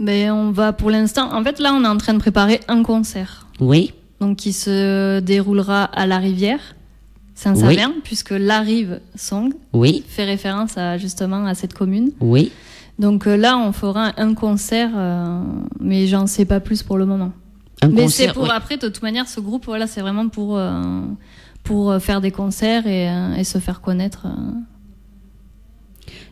Mais on va pour l'instant. En fait, là, on est en train de préparer un concert, Oui, donc qui se déroulera à la rivière Saint-Savin, puisque la rive Song oui, fait référence à justement à cette commune. oui. Donc euh, là, on fera un concert, euh, mais j'en sais pas plus pour le moment. Un mais c'est pour ouais. après, de toute manière, ce groupe, voilà, c'est vraiment pour euh, pour euh, faire des concerts et, euh, et se faire connaître. euh.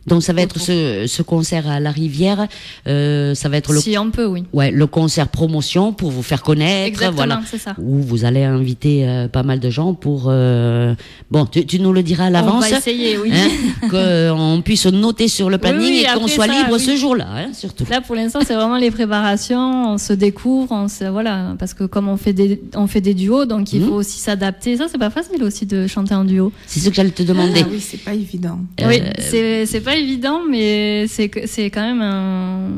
Donc ça va être ce, ce concert à la rivière. euh, ça va être le, Si on peut, oui. ouais, le concert promotion pour vous faire connaître. Exactement, Voilà. c'est ça. Où vous allez inviter euh, pas mal de gens pour. euh, Bon, tu, tu nous le diras à On l'avance. va essayer, oui. Hein, qu'on puisse noter sur le planning oui, et qu'on soit ça, libre oui. ce jour-là, hein, surtout. Là, pour l'instant, c'est vraiment les préparations. On se découvre, on se, voilà, parce que comme on fait des, on fait des duos, donc il Mhm. faut aussi s'adapter. Ça, c'est pas facile aussi de chanter en duo. C'est ce que j'allais te demander. Ah oui, c'est pas évident. Euh, Oui, c'est, c'est pas évident, mais c'est, quand même un,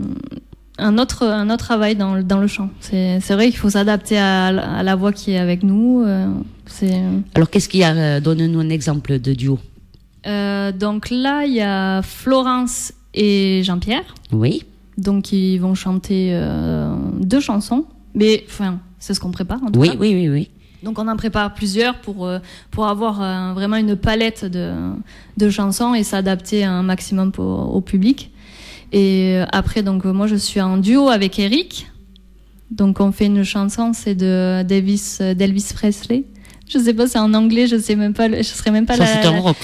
un autre, un autre travail dans, le- dans le chant. C'est, vrai qu'il faut s'adapter à, la- à la voix qui est avec nous. euh, c'est, Alors qu'est-ce qu'il y a euh, Donne-nous un exemple de duo. euh, donc là, il y a Florence et Jean-Pierre. Oui, Donc ils vont chanter euh, deux chansons, mais enfin c'est ce qu'on prépare en tout oui, cas. oui, oui, oui. Donc on en prépare plusieurs pour euh, pour avoir euh, vraiment une palette de de chansons et s'adapter un maximum pour, au public. Et euh, après donc moi je suis en duo avec Eric. Donc on fait une chanson, c'est de Davis d'Elvis Presley. Je sais pas, c'est en anglais, je sais même pas, je serais même pas Ça la- c'est la- rock.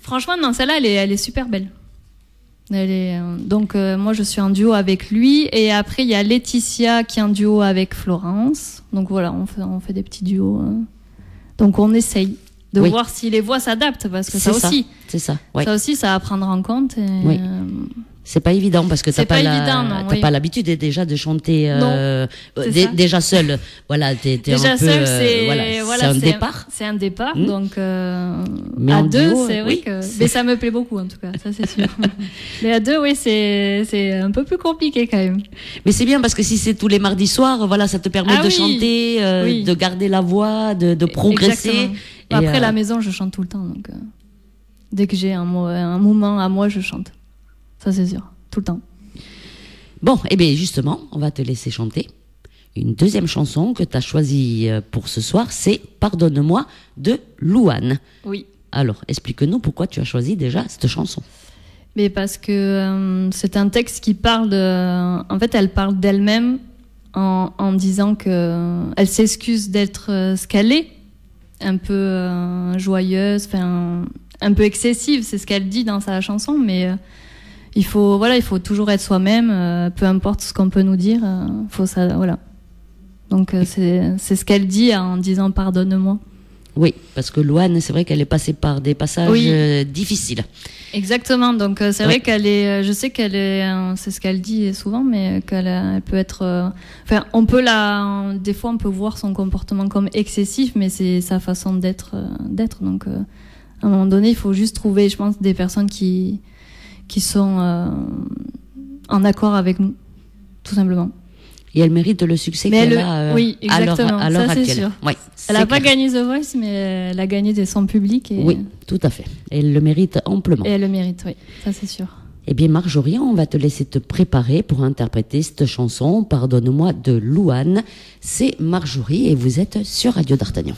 Franchement, non, celle-là, elle est, elle est super belle. Elle est, euh, donc, euh, moi, je suis en duo avec lui. Et après, il y a Laetitia qui est en duo avec Florence. Donc, voilà, on fait, on fait des petits duos. euh. Donc, on essaye de Oui. voir si les voix s'adaptent. Parce que ça aussi, C'est ça. Ouais. ça aussi, ça à prendre en compte. Et, Oui. euh, C'est pas évident parce que t'as pas, pas la- évident, non, t'as oui. pas l'habitude déjà de chanter euh, euh, dé- déjà seul. Voilà, t'es, Déjà un peu, seul, euh, c'est voilà, un départ. C'est un départ, Hmm. donc euh, Mais à deux, c'est oui, que. Mais ça me plaît beaucoup en tout cas, ça c'est sûr. Mais à deux, oui, c'est c'est un peu plus compliqué quand même. Mais c'est bien parce que si c'est tous les mardis soirs, voilà, ça te permet Ah de oui. chanter, euh, de garder la voix, de, de progresser. Et, Après euh, la maison, je chante tout le temps, donc euh, dès que j'ai un moment à moi, je chante. Ça c'est sûr, tout le temps. Bon, eh bien justement, on va te laisser chanter. Une deuxième chanson que tu as choisie euh, pour ce soir, c'est Pardonne-moi de Louane. Oui. Alors, explique-nous pourquoi tu as choisi déjà cette chanson. Mais parce que euh, c'est un texte qui parle de. En fait, elle parle d'elle-même en, en disant que elle s'excuse d'être euh, ce qu'elle est, un peu euh, joyeuse, enfin un peu excessive, c'est ce qu'elle dit dans sa chanson, mais euh, il faut voilà, il faut toujours être soi-même, euh, peu importe ce qu'on peut nous dire, euh, faut ça voilà. Donc euh, c'est c'est ce qu'elle dit en disant pardonne-moi. Oui, parce que Louane, c'est vrai qu'elle est passée par des passages Oui. difficiles. Exactement. Donc c'est Ouais. vrai qu'elle est. Je sais qu'elle est. C'est ce qu'elle dit souvent, mais qu'elle elle peut être. Enfin, on peut la. Des fois, on peut voir son comportement comme excessif, mais c'est sa façon d'être. D'être. Donc, à un moment donné, il faut juste trouver, je pense, des personnes qui qui sont euh, en accord avec nous, tout simplement. Et elle mérite le succès qu'elle elle- a euh, oui, exactement. à l'heure Ça, c'est actuelle. sûr. Elle n'a pas gagné The Voice, mais elle a gagné des sons publics et, Oui, tout à fait. Elle le mérite amplement. et elle le mérite, oui. Ça, c'est sûr. Eh bien, Marjorie, on va te laisser te préparer pour interpréter cette chanson, Pardonne-moi, de Louane. C'est Marjorie et vous êtes sur Radio d'Artagnan.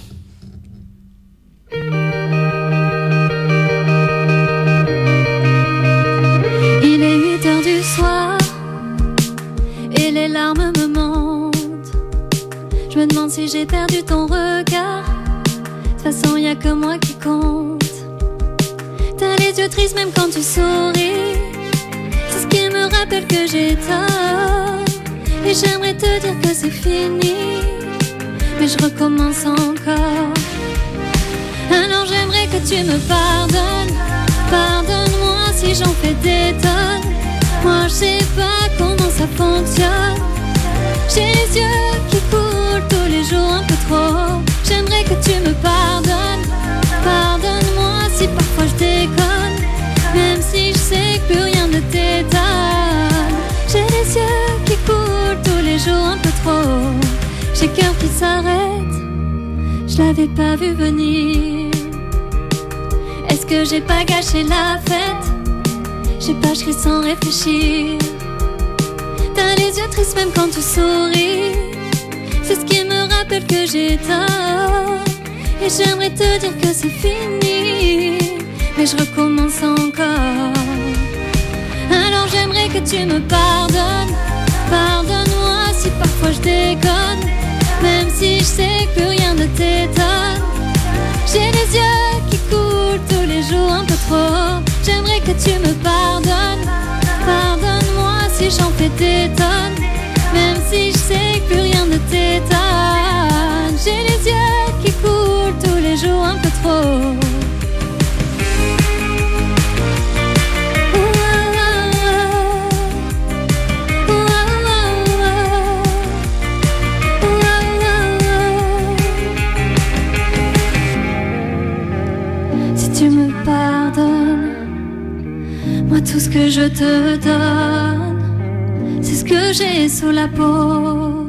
Si j'ai perdu ton regard. De toute façon, y a que moi qui compte. T'as les yeux tristes même quand tu souris. C'est ce qui me rappelle que j'ai tort. Et j'aimerais te dire que c'est fini. Mais je recommence encore. Alors j'aimerais que tu me pardonnes. Pardonne-moi si j'en fais des tonnes. Moi je sais pas comment ça fonctionne. J'ai les yeux qui coulent tous les jours un peu trop. J'aimerais que tu me pardonnes. Pardonne-moi si parfois je déconne. Même si je sais que plus rien ne t'étonne. J'ai les yeux qui coulent tous les jours un peu trop. J'ai cœur qui s'arrête. Je l'avais pas vu venir. Est-ce que j'ai pas gâché la fête? J'ai pas crié sans réfléchir. T'as les yeux tristes même quand tu souris. C'est ce qui rappelle que j'ai. Et j'aimerais te dire que c'est fini. Mais je recommence encore. Alors j'aimerais que tu me pardonnes. Pardonne-moi si parfois je déconne. Même si je sais que rien ne t'étonne. J'ai les yeux qui coulent tous les jours un peu trop. J'aimerais que tu me pardonnes. Pardonne-moi si j'en fais des tonnes. Tout ce que je te donne, c'est ce que j'ai sous la peau.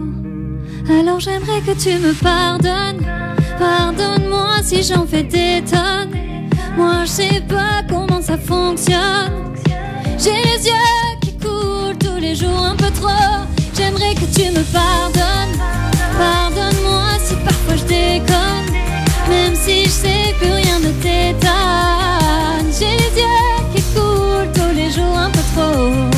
Alors j'aimerais que tu me pardonnes. Pardonne-moi si j'en fais des tonnes. Moi je sais pas comment ça fonctionne. J'ai les yeux qui coulent tous les jours un peu trop. J'aimerais que tu me pardonnes. Pardonne-moi si parfois je déconne. Même si je sais que rien ne t'étonne. J'ai les yeux qui coulent tous les jours un peu trop.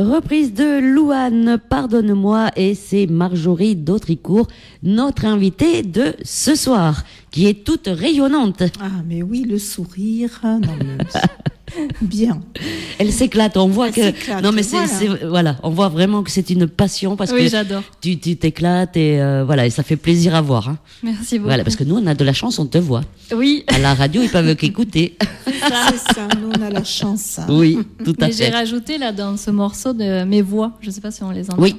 Reprise de Louane, pardonne-moi, et c'est Marjorie d'Autricourt, notre invitée de ce soir, qui est toute rayonnante. Ah, mais oui, le sourire. Non, mais... Bien. Elle s'éclate, on voit Elle que... Non mais c'est, voilà. c'est- voilà, on voit vraiment que c'est une passion parce Oui, que j'adore. tu, tu t'éclates et euh, voilà, et ça fait plaisir à voir. hein. Merci beaucoup. Voilà, parce que nous on a de la chance, on te voit. Oui, À la radio, ils peuvent qu'écouter. C'est ça, nous, on a la chance. hein. Oui, tout à mais j'ai fait. rajouté là dans ce morceau de mes voix. Je sais pas si on les entend. Oui.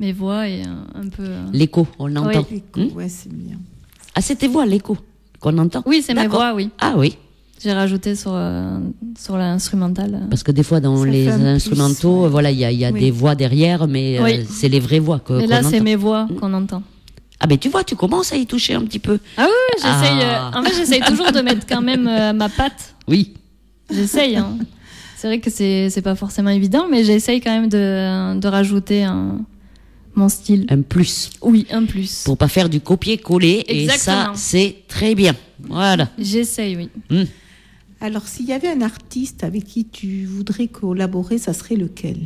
Mes voix et un peu. euh, L'écho, on l'entend. Écho, Hmm ouais, c'est bien. Ah, c'était voix, l'écho, qu'on entend Oui, c'est mes D'accord. voix, oui. Ah oui, J'ai rajouté sur euh, sur l'instrumental. parce que des fois dans Ça les plus, instrumentaux, voilà, il y a, il y a Oui. des voix derrière, mais euh, c'est les vraies voix que, Mais là, c'est mes voix qu'on entend. Ah ben tu vois, tu commences à y toucher un petit peu. Ah oui, oui, j'essaye. Ah. euh, en fait, j'essaye toujours de mettre quand même euh, ma patte. Oui. J'essaye. hein. C'est vrai que c'est c'est pas forcément évident, mais j'essaye quand même de, de rajouter un- mon style. Un plus. Oui, un plus. Pour pas faire du copier-coller. Et ça, c'est très bien. Voilà. J'essaye, oui. Hmm. Alors, s'il y avait un artiste avec qui tu voudrais collaborer, ça serait lequel?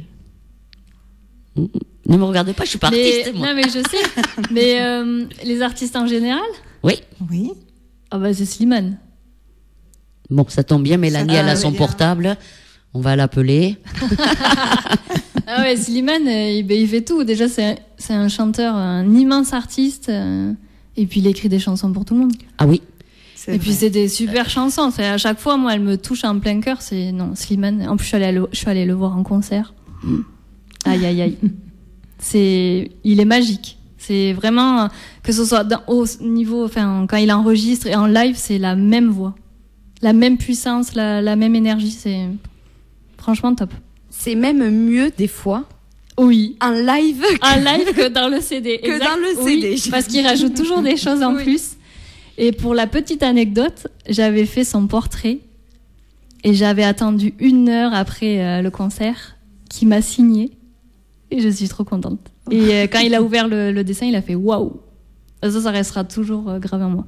Ne me regarde pas, je suis pas Mais- artiste, moi. Non, mais je sais. mais euh, les artistes en général, Oui. Oui. ah bah c'est Slimane. Bon, ça tombe bien, Mélanie, Ça elle a son bien. portable. On va l'appeler. Ah ouais, Slimane, euh, il, ben, il fait tout. Déjà, c'est un chanteur, un immense artiste. euh, et puis, il écrit des chansons pour tout le monde. Ah oui. c'est Et puis, c'est des super chansons. C'est à chaque fois, moi, elle me touche en plein cœur. C'est non, Slimane. En plus, je suis allée, le, je suis allée le voir en concert. Aïe, aïe, aïe. C'est, il est magique. C'est vraiment, que ce soit dans- au niveau, enfin, quand il enregistre et en live, c'est la même voix. La même puissance, la, la même énergie. C'est franchement top. C'est même mieux des fois Oui. en live. En live que dans le CD. Que dans le Oui, CD. parce qu'il rajoute toujours des choses en Oui. plus. Et pour la petite anecdote, j'avais fait son portrait et j'avais attendu une heure après euh, le concert qui m'a signé et je suis trop contente. Et euh, quand il a ouvert le, le dessin, il a fait waouh. Ça, ça restera toujours euh, gravé en moi.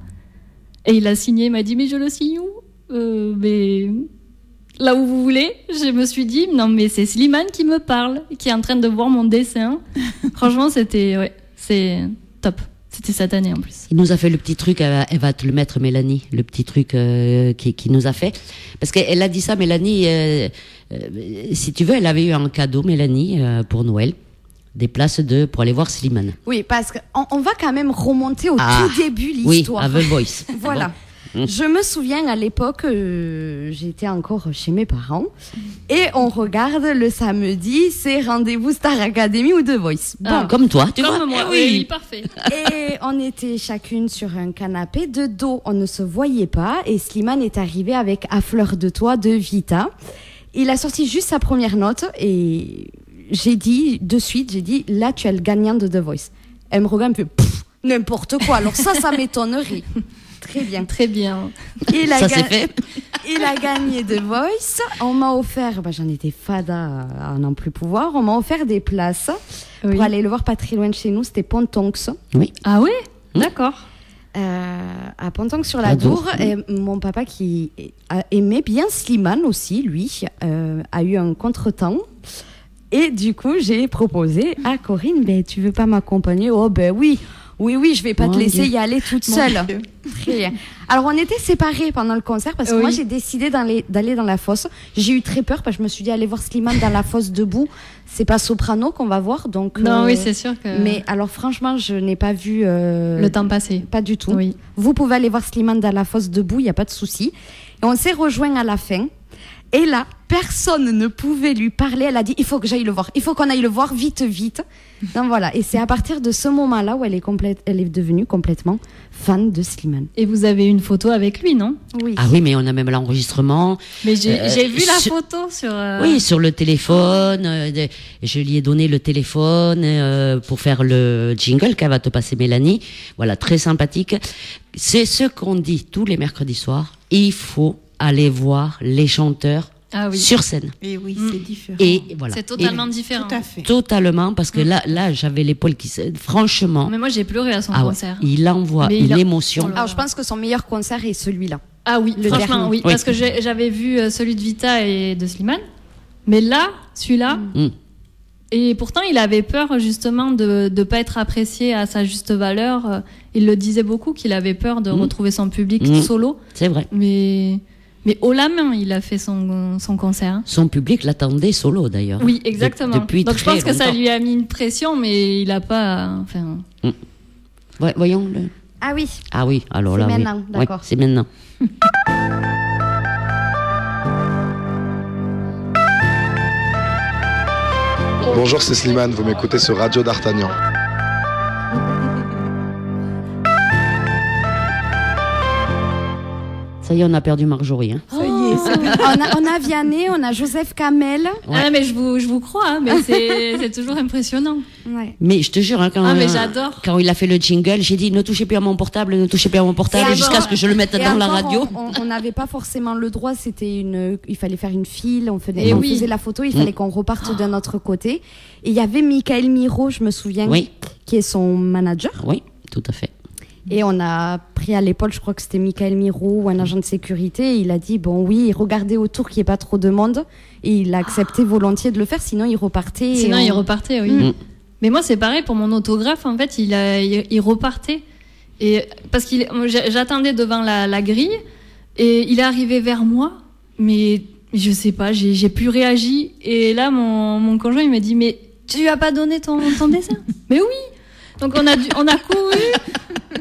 Et il a signé, il m'a dit mais je le signe où? Euh, Mais là où vous voulez. Je me suis dit non mais c'est Slimane qui me parle, qui est en train de voir mon dessin. Franchement, c'était ouais, c'est top. C'était cette année en plus. Il nous a fait le petit truc, elle va, te le mettre, Mélanie, le petit truc euh, qui, qui nous a fait. Parce qu'elle a dit ça, Mélanie, euh, euh, si tu veux, elle avait eu un cadeau, Mélanie, euh, pour Noël. Des places de, pour aller voir Slimane. Oui, parce qu'on on va quand même remonter au Ah, tout début Oui, l'histoire. à The Voice. Voilà. Bon. Je me souviens à l'époque, euh, j'étais encore chez mes parents et on regarde le samedi, c'est rendez-vous Star Academy ou The Voice. Bon, Ah. Comme toi, tu Comme vois. moi, Eh oui. oui. parfait. et on était chacune sur un canapé de dos, on ne se voyait pas et Slimane est arrivé avec À fleur de toi de Vita. Il a sorti juste sa première note et j'ai dit de suite, j'ai dit là tu es le gagnant de The Voice. Elle me regarde, elle me fait Pff, n'importe quoi. Alors ça, ça m'étonnerait. Très bien. Très bien. Il a, Ça ga- fait. il a gagné The Voice. On m'a offert, bah, j'en étais fada à n'en plus pouvoir. On m'a offert des places Oui. pour aller le voir pas très loin de chez nous. C'était Pontonx. Ah ouais? Hmm. D'accord. Euh, à Pontonx sur la Dour. Et mon papa qui a aimé bien Slimane aussi, lui, euh, a eu un contretemps. Et du coup, j'ai proposé à Corinne, ben, tu veux pas m'accompagner? Oh ben oui, oui, oui, je vais pas Mon te laisser Dieu. y aller toute Mon seule. Dieu. Très bien. Alors, on était séparés pendant le concert parce que Oui. moi, j'ai décidé d'aller dans la fosse. J'ai eu très peur parce que je me suis dit, aller voir Slimane dans la fosse debout, c'est pas soprano qu'on va voir. Donc, Non, euh, oui, c'est sûr que Mais alors, franchement, je n'ai pas vu. euh, le temps passé. Pas du tout. Oui. Vous pouvez aller voir Slimane dans la fosse debout, il n'y a pas de souci. Et on s'est rejoint à la fin. Et là, personne ne pouvait lui parler. Elle a dit, il faut que j'aille le voir. Il faut qu'on aille le voir vite, vite. Donc voilà. Et c'est à partir de ce moment-là où elle est, complète, elle est devenue complètement fan de Slimane. Et vous avez une photo avec lui, non? Oui. Ah oui, mais on a même l'enregistrement. Mais j'ai Euh, vu la sur- photo sur. euh, Oui, sur le téléphone. euh, je lui ai donné le téléphone euh, pour faire le jingle qu'elle va te passer, Mélanie. Voilà, très sympathique. C'est ce qu'on dit tous les mercredis soirs. Il faut aller voir les chanteurs Ah oui. sur scène. Et oui, Mm. c'est différent. Et voilà. C'est totalement différent. Tout à fait. Totalement, parce que là, là, j'avais l'épaule qui se... Franchement, Mais moi, j'ai pleuré à son ah ouais, concert. il envoie Mais une il a- émotion. Oh Alors, je pense que son meilleur concert est celui-là. Ah oui, Le franchement, dernier. oui, Oui. Parce que j'avais vu euh, celui de Vita et de Slimane. Mais là, celui-là, Mm. Et pourtant, il avait peur justement de ne pas être apprécié à sa juste valeur. Il le disait beaucoup qu'il avait peur de retrouver son public solo. C'est vrai. Mais, mais haut la main, il a fait son, son concert. Son public l'attendait solo d'ailleurs. Oui, exactement. De- depuis Donc je pense que ça lui a mis une pression, mais il a pas. Enfin, Ouais, voyons. le- Ah oui, Ah oui, alors C'est là, oui. maintenant, Ouais, d'accord. c'est maintenant. Bonjour, c'est Slimane, vous m'écoutez sur Radio d'Artagnan. Ça y est, on a perdu Marjorie. hein. Ça y est, c'est on a, on a Vianney, on a Joseph Kamel. Ouais. ah, mais je vous, je vous crois, hein, mais c'est c'est toujours impressionnant. Ouais. Mais je te jure, hein, quand, Ah, mais j'adore. quand il a fait le jingle, j'ai dit ne touchez plus à mon portable, ne touchez plus à mon portable, jusqu'à ce que je le mette Et dans la radio. on- n'avait pas forcément le droit, c'était une, il fallait faire une file, on faisait, on oui. faisait la photo, il Mm. fallait qu'on reparte d'un autre côté. Et il y avait Michael Miro, je me souviens, Oui, qui est son manager. oui, tout à fait. Et on a pris à l'épaule, je crois que c'était Michael Miro ou un agent de sécurité. et il a dit bon oui, regardez autour qu'il n'y ait pas trop de monde. Et il a accepté volontiers de le faire, sinon il repartait. Sinon, on- il repartait, oui. Mm. Mais moi, c'est pareil pour mon autographe. En fait, il, a, il, il repartait. Et parce qu'il, j'attendais devant la, la grille et il est arrivé vers moi, mais je sais pas, j'ai, plus réagi. Et là, mon, mon conjoint, il me dit, mais tu as pas donné ton, ton dessin? Mais oui. Donc on a, dû- on a couru.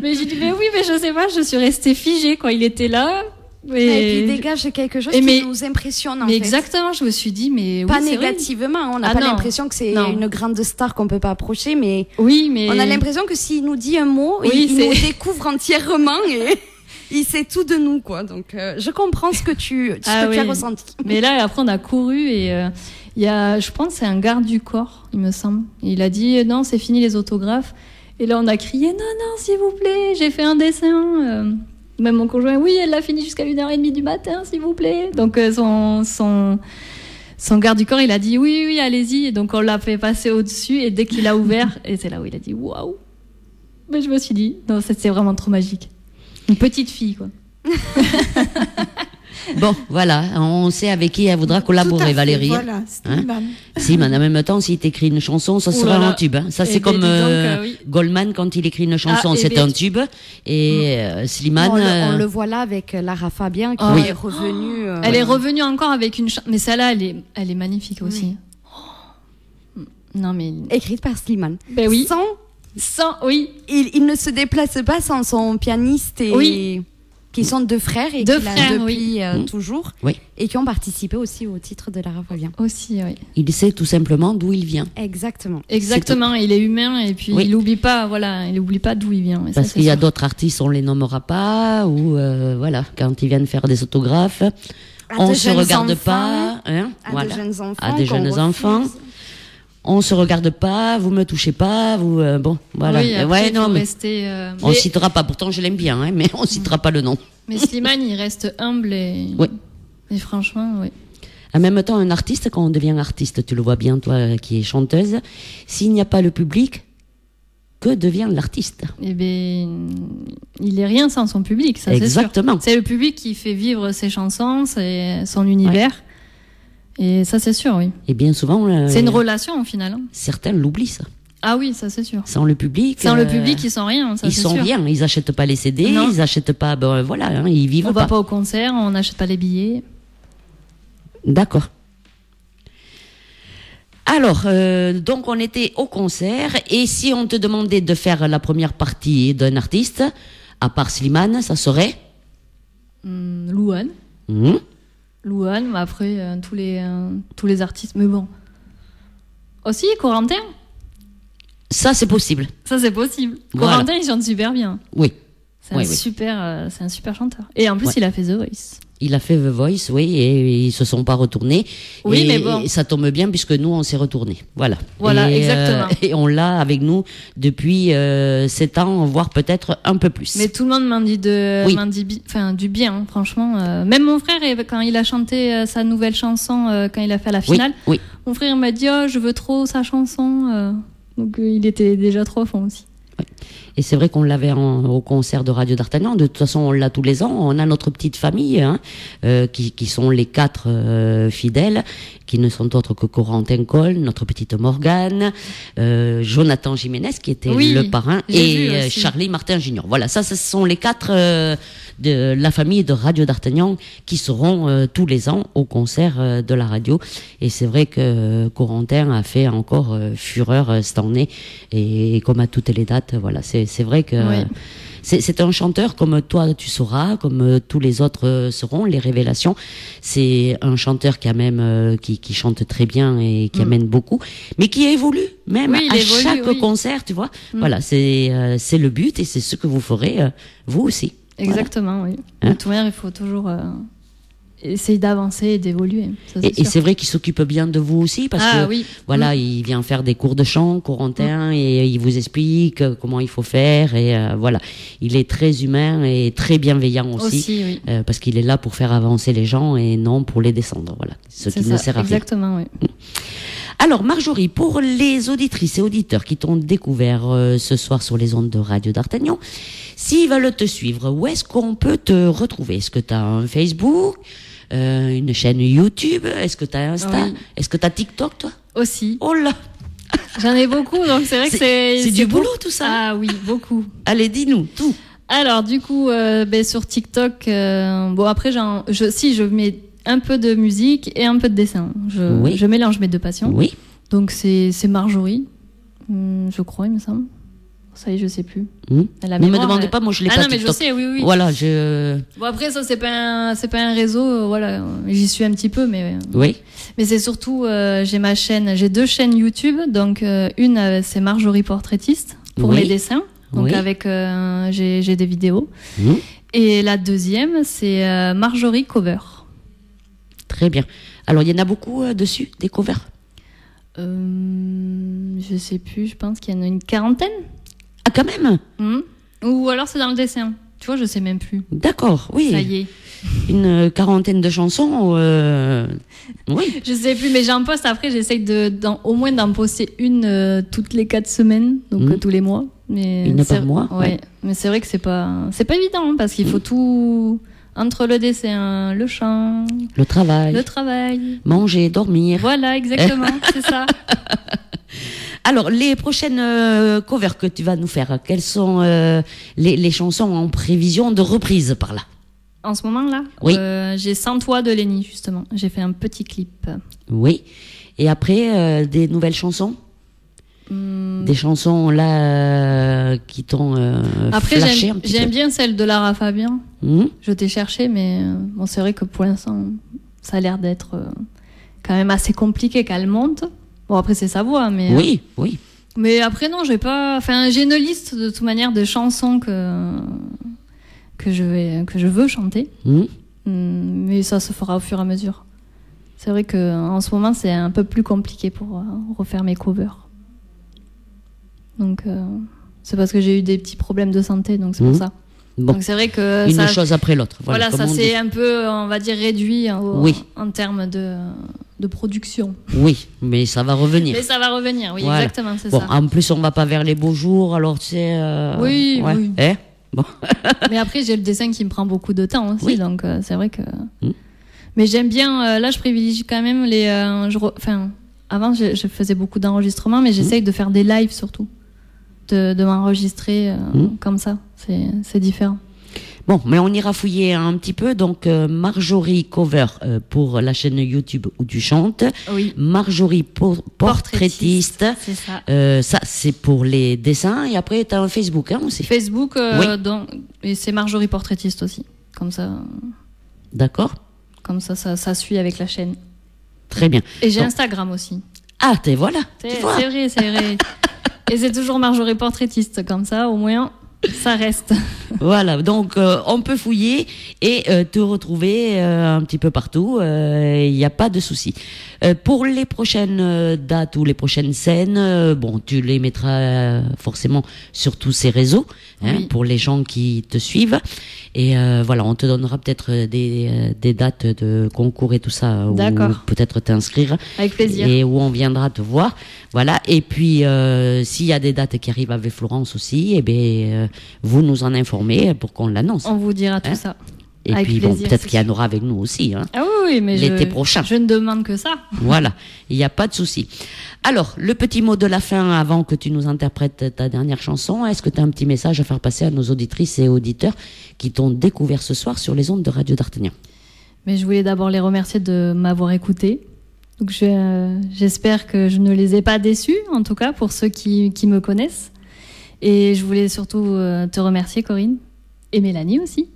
mais j'ai dit, mais oui, mais je sais pas, je suis restée figée quand il était là. Et puis il dégage quelque chose Et qui mais- nous impressionne en mais fait. exactement, je me suis dit, mais Pas oui, c'est vrai. négativement, on n'a Ah pas l'impression que c'est une grande star qu'on peut pas approcher, mais Oui, mais on a l'impression que s'il nous dit un mot, Oui, il, nous découvre entièrement et il sait tout de nous, quoi. Donc, euh, je comprends ce que tu, ce Ah que tu as ressenti. Mais là, après, on a couru et euh, il y a, je pense, c'est un garde du corps, il me semble. Il a dit non, c'est fini les autographes. Et là, on a crié non, non, s'il vous plaît, j'ai fait un dessin. Euh, même mon conjoint, oui, elle l'a fini jusqu'à 1h30 du matin, s'il vous plaît. Donc, euh, son, son, son garde du corps, il a dit oui, oui, allez-y. Et donc, on l'a fait passer au-dessus. Et dès qu'il a ouvert, et c'est là où il a dit waouh. Mais je me suis dit, non, c'était vraiment trop magique. Une petite fille, quoi. Bon, voilà, on sait avec qui elle voudra Tout à collaborer, fait, Valérie. Voilà, Slimane. Si, mais en même temps, s'il t'écrit une chanson, ça sera là là. un tube. hein. Ça, Eh c'est ben, comme donc, euh, euh, oui. Goldman quand il écrit une chanson, Ah, eh c'est ben, un tube. Et euh, Slimane, on, le, on le voit là avec Lara Fabian qui oui. est revenue. euh, Elle est revenue encore avec une chanson. Mais celle-là, elle est, elle est magnifique aussi. Oh. Non, mais. écrite par Slimane. Ben oui. Sans, Sans. Oui. il, il ne se déplace pas sans son pianiste et Oui. Qui sont deux frères et Deux a frères, depuis euh, Mm. toujours Oui. et qui ont participé aussi au titre de Lara Fabian. Aussi, oui. il sait tout simplement d'où il vient. Exactement. Exactement. Il est humain et puis Oui. il n'oublie pas, voilà, il n'oublie pas d'où il vient. Et Parce qu'il y a d'autres artistes, on les nommera pas, ou euh, voilà, quand ils viennent faire des autographes, À on se jeunes regarde enfants, pas, hein, À voilà. de jeunes enfants. À des jeunes refuse. enfants. On se regarde pas, vous me touchez pas, vous, euh, bon, voilà. Oui, après, ouais, il non, faut mais rester. euh, on mais, citera pas. Pourtant, je l'aime bien, hein, mais on citera pas le nom. mais Slimane, il reste humble et. Oui. Et franchement, oui. En même temps, un artiste, quand on devient artiste, tu le vois bien, toi qui es chanteuse, s'il n'y a pas le public, que devient l'artiste? Eh ben, il est rien sans son public, ça c'est sûr. Exactement. C'est le public qui fait vivre ses chansons, c'est son univers. Et ça c'est sûr, oui. Et bien souvent, euh, C'est une relation au final. hein. certains l'oublient, ça. Ah oui, ça c'est sûr. Sans le public. Sans le euh, public, ils sont rien, ça ils sont sûr. rien, ils achètent pas les CD, Non. ils achètent pas, ben voilà, hein, ils vivent On pas. va pas au concert, on n'achète pas les billets. D'accord. Alors, euh, donc on était au concert, et si on te demandait de faire la première partie d'un artiste, à part Slimane, ça serait? Hum, Louane. Hmm Louane, mais après euh, tous, les, euh, tous les artistes. Mais bon. Aussi, Corentin? Ça, c'est possible. Ça c'est possible. Voilà. Corentin, il chante super bien. Oui. C'est Oui, un, oui. super, euh, c'est un super chanteur. Et en plus, Ouais. il a fait The Voice. Il a fait The Voice, oui, et ils se sont pas retournés. Oui, et, mais bon. ça tombe bien puisque nous, on s'est retournés. Voilà. Voilà, Et, exactement. et on l'a avec nous depuis euh, 7 ans, voire peut-être un peu plus. Mais tout le monde m'en dit, de, Oui. dit enfin, du bien, hein, franchement. euh, même mon frère, et quand il a chanté euh, sa nouvelle chanson, euh, quand il a fait la finale, oui. mon frère m'a dit Oh, je veux trop sa chanson. euh. donc euh, il était déjà trop à fond aussi. Et c'est vrai qu'on l'avait au concert de Radio d'Artagnan. De toute façon, on l'a tous les ans. On a notre petite famille, hein, euh, qui, qui sont les quatre euh, fidèles, qui ne sont autres que Corentin Cole, notre petite Morgane, euh, Jonathan Jiménez, qui était Oui, le parrain, et. Charlie Martin Junior. Voilà, ça, ce sont les quatre de la famille de Radio d'Artagnan qui seront tous les ans au concert de la radio. Et c'est vrai que Corentin a fait encore fureur cette année. Et, comme à toutes les dates, voilà, c'est c'est vrai que Oui. c'est un chanteur comme toi tu sauras, comme euh, tous les autres euh, seront, les révélations. C'est un chanteur qui a même euh, qui, qui chante très bien et qui Mm. amène beaucoup, mais qui évolue même Oui, à évolue, chaque oui. concert, tu vois. Mm. Voilà, c'est euh, c'est le but et c'est ce que vous ferez euh, vous aussi. Exactement, oui. Hein De toute manière, il faut toujours euh, essayer d'avancer et d'évoluer. Et, c'est vrai qu'il s'occupe bien de vous aussi parce ah que oui. voilà, Mm. il vient faire des cours de chant, Corentin, et il vous explique euh, comment il faut faire et euh, voilà, il est très humain et très bienveillant aussi, Aussi, oui. euh, parce qu'il est là pour faire avancer les gens et non pour les descendre. Voilà, ce qui ne ça, sert à rien. Exactement, oui. Alors Marjorie, pour les auditrices et auditeurs qui t'ont découvert euh, ce soir sur les ondes de Radio d'Artagnan, s'ils veulent te suivre, où est-ce qu'on peut te retrouver? Est-ce que tu as un Facebook, euh, une chaîne YouTube Est-ce que tu as Insta Oui. Est-ce que tu as TikTok toi? Aussi. Oh là J'en ai beaucoup, donc c'est vrai que C'est- c'est. du boulot, tout ça? Ah oui, beaucoup. Allez, dis-nous tout. Alors, du coup, euh, ben, sur TikTok, euh, bon, après, je, si, je mets un peu de musique et un peu de dessin. Je, Oui. je mélange mes deux passions. Oui. Donc, c'est c'est Marjorie, hum, je crois, il me semble. Ça y est, je sais plus. La Ne me demandez elle- pas, moi je l'ai Ah pas non, mais je sais, oui, oui. Voilà, je. Bon, après, ça, c'est pas un, c'est pas un réseau, euh, voilà. J'y suis un petit peu, mais. Oui. Mais c'est surtout, euh, j'ai ma chaîne, j'ai deux chaînes YouTube. Donc, euh, une, euh, c'est Marjorie Portraitiste pour Oui. mes dessins. Donc, Oui. avec, euh, j'ai j'ai des vidéos. Hmm. Et la deuxième, c'est euh, Marjorie Cover. Très bien. Alors, il y en a beaucoup euh, dessus, des covers? Euh, je sais plus, je pense qu'il y en a une quarantaine. Ah, quand même Hmm. Ou alors c'est dans le dessin. Tu vois, je sais même plus. D'accord, oui. Ça y est. Une euh, quarantaine de chansons. euh, Oui. Je sais plus, mais j'en poste après. J'essaye de, au moins d'en poster une euh, toutes les quatre semaines, donc euh, tous les mois. Mais Une par mois, Ouais. ouais. Mais c'est vrai que c'est pas, c'est pas évident hein, parce qu'il faut tout entre le dessin, le chant, Le travail. le travail. Manger, dormir. Voilà, exactement, c'est ça. Alors, les prochaines euh, covers que tu vas nous faire, quelles sont euh, les, les chansons en prévision de reprise par là? En ce moment-là, Oui. euh, j'ai Sans toi de Lenny justement. J'ai fait un petit clip. Oui. Et après, des nouvelles chansons? Hmm. Des chansons là euh, qui t'ont euh, Après, flashé j'aime bien celle de Lara Fabian. Hmm Je t'ai cherché, mais euh, bon, c'est vrai que pour l'instant, ça a l'air d'être quand même assez compliqué qu'elle monte. Bon, après, c'est sa voix, mais. Oui, oui. mais après, non, j'ai pas. Enfin, j'ai une liste de toute manière de chansons que, que, je, vais, que je veux chanter. Hmm Mais ça se fera au fur et à mesure. C'est vrai qu'en ce moment, c'est un peu plus compliqué pour refaire mes covers. Donc, euh, c'est parce que j'ai eu des petits problèmes de santé, donc c'est pour ça. Bon, Donc, c'est vrai que. une ça, chose après l'autre. Voilà, ça s'est un peu, on va dire, réduit en, Oui. en termes de, de production. Oui, mais ça va revenir. Mais ça va revenir, oui, Voilà. exactement, c'est Bon, ça. en plus, on va pas vers les beaux jours, alors tu sais. euh, Oui, ouais. oui. Eh bon. Mais après, j'ai le dessin qui me prend beaucoup de temps aussi, Oui. donc euh, c'est vrai que. Mm. Mais j'aime bien, euh, là, je privilégie quand même les. je re- Enfin, avant, je, je faisais beaucoup d'enregistrements, mais j'essaye de faire des lives surtout. De, de m'enregistrer euh, Mm. comme ça, c'est différent. Bon, mais on ira fouiller un petit peu. Donc, euh, Marjorie Cover euh, pour la chaîne YouTube où tu chantes. Oui. Marjorie por- portraitiste. C'est ça. Euh, ça, c'est pour les dessins. Et après, tu as un Facebook hein, aussi. Facebook, Oui. donc- et c'est Marjorie Portraitiste aussi. Comme ça, D'accord comme ça, ça, ça suit avec la chaîne. Très bien. Et j'ai. Instagram aussi. Ah, t'es voilà. C'est vrai, c'est vrai. Et c'est toujours Marjorie Portraitiste, comme ça, au moins, ça reste. Voilà, donc euh, on peut fouiller et euh, te retrouver euh, un petit peu partout. Il n'y a pas de souci. Pour les prochaines dates ou les prochaines scènes, bon, tu les mettras forcément sur tous ces réseaux hein, Oui. pour les gens qui te suivent. Et euh, voilà, on te donnera peut-être euh, des, euh, des dates de concours et tout ça, où D'accord. peut-être t'inscrire Avec plaisir. et où on viendra te voir. Voilà. Et puis, euh, s'il y a des dates qui arrivent avec Florence aussi, eh bien, euh, vous nous en informez pour qu'on l'annonce. On vous dira tout Hein ça. Et avec puis, bon, peut-être qu'il y en aura avec nous aussi. Hein. Ah oui, mais L'été prochain. Je ne demande que ça. Voilà, il n'y a pas de souci. Alors, le petit mot de la fin avant que tu nous interprètes ta dernière chanson, est-ce que tu as un petit message à faire passer à nos auditrices et auditeurs qui t'ont découvert ce soir sur les ondes de Radio d'Artagnan? Mais je voulais d'abord les remercier de m'avoir écouté. Donc je- euh, j'espère que je ne les ai pas déçus, en tout cas pour ceux qui, qui me connaissent. Et je voulais surtout euh, te remercier, Corinne, et Mélanie aussi,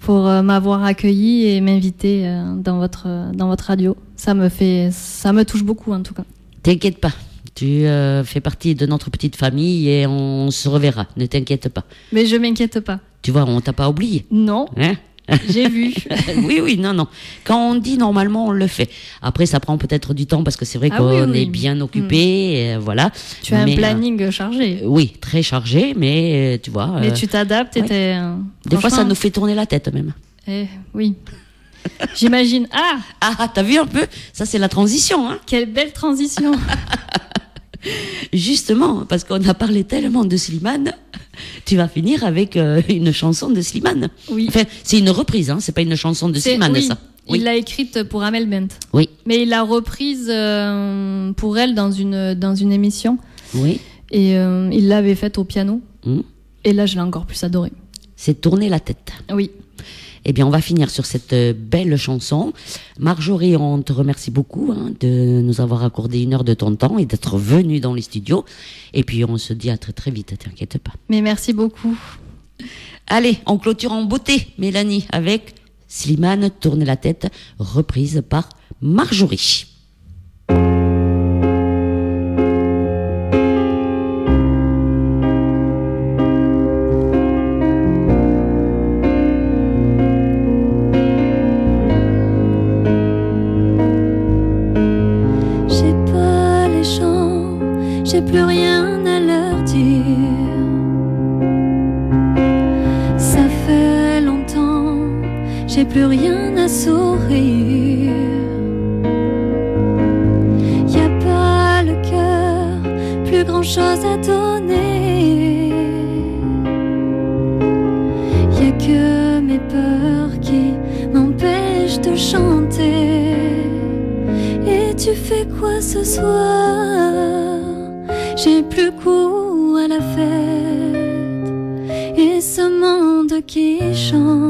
pour euh, m'avoir accueilli et m'inviter euh, dans votre euh, dans votre radio. Ça me fait, ça me touche beaucoup en tout cas. T'inquiète pas, tu euh, fais partie de notre petite famille et on se reverra, ne t'inquiète pas. Mais je m'inquiète pas. Tu vois, on t'a pas oublié. Non, Hein? J'ai vu. oui, oui, non, non. Quand on dit normalement, on le fait. Après, ça prend peut-être du temps parce que c'est vrai Ah qu'on oui, oui. est bien occupé, et, euh, voilà. Tu as Mais, un euh, planning chargé. oui, très chargé, mais euh, tu vois. Mais euh, tu t'adaptes et ouais. Des fois, ça nous fait tourner la tête même. eh, oui. J'imagine. Ah, Ah, ah, t'as vu un peu? Ça, c'est la transition, hein quelle belle transition. Justement, parce qu'on a parlé tellement de Slimane, tu vas finir avec euh, une chanson de Slimane. Oui. Enfin, c'est une reprise, hein, c'est pas une chanson de Slimane, oui, ça. Il l'a écrite pour Amel Bent. Oui, Mais il l'a reprise euh, pour elle dans une, dans une émission. oui. Et euh, il l'avait faite au piano. Hmm. Et là, je l'ai encore plus adorée. C'est tourner la tête. Oui. Eh bien, on va finir sur cette euh, belle chanson. Marjorie, on te remercie beaucoup hein, de nous avoir accordé une heure de ton temps et d'être venue dans les studios. Et puis, on se dit à très très vite, t'inquiète pas. Mais merci beaucoup. Allez, on clôture en beauté, Mélanie, avec Slimane, tourner la tête, reprise par Marjorie. Plus rien à sourire. Y a pas le cœur, plus grand chose à donner. Y a que mes peurs qui m'empêchent de chanter. Et tu fais quoi ce soir? J'ai plus goût à la fête. Et ce monde qui chante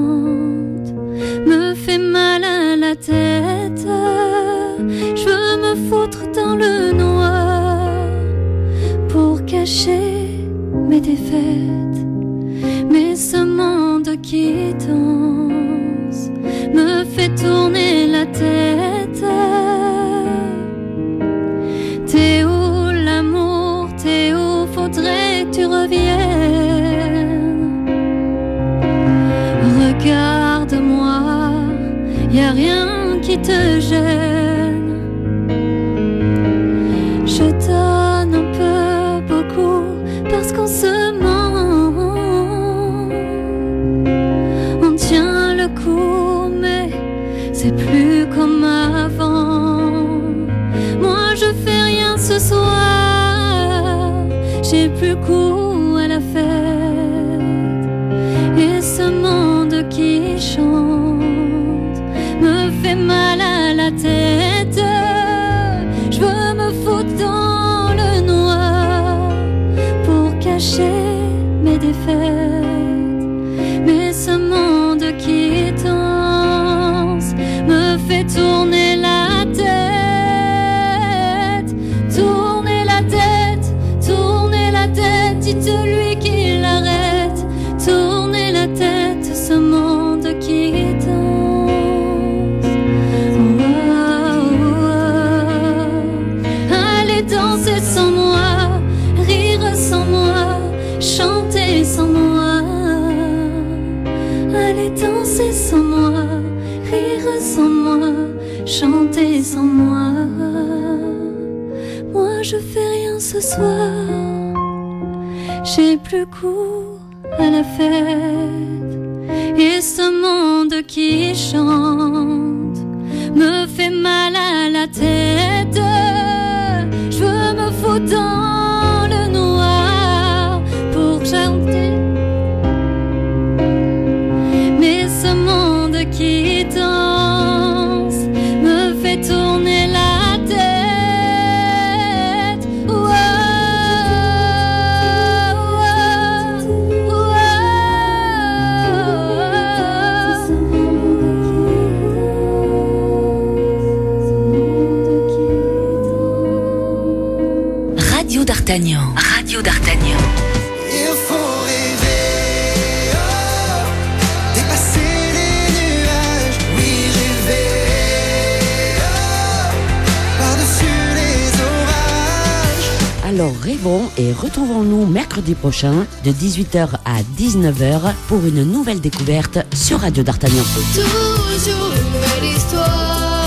retrouvons-nous mercredi prochain de 18h à 19h pour une nouvelle découverte sur Radio d'Artagnan. Toujours une nouvelle histoire.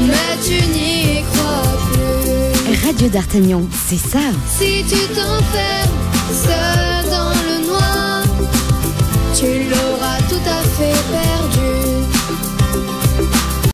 Mais tu n'y crois plus. Radio d'Artagnan, c'est ça. Si tu t'enfermes seul dans le noir, tu l'auras tout à fait perdu.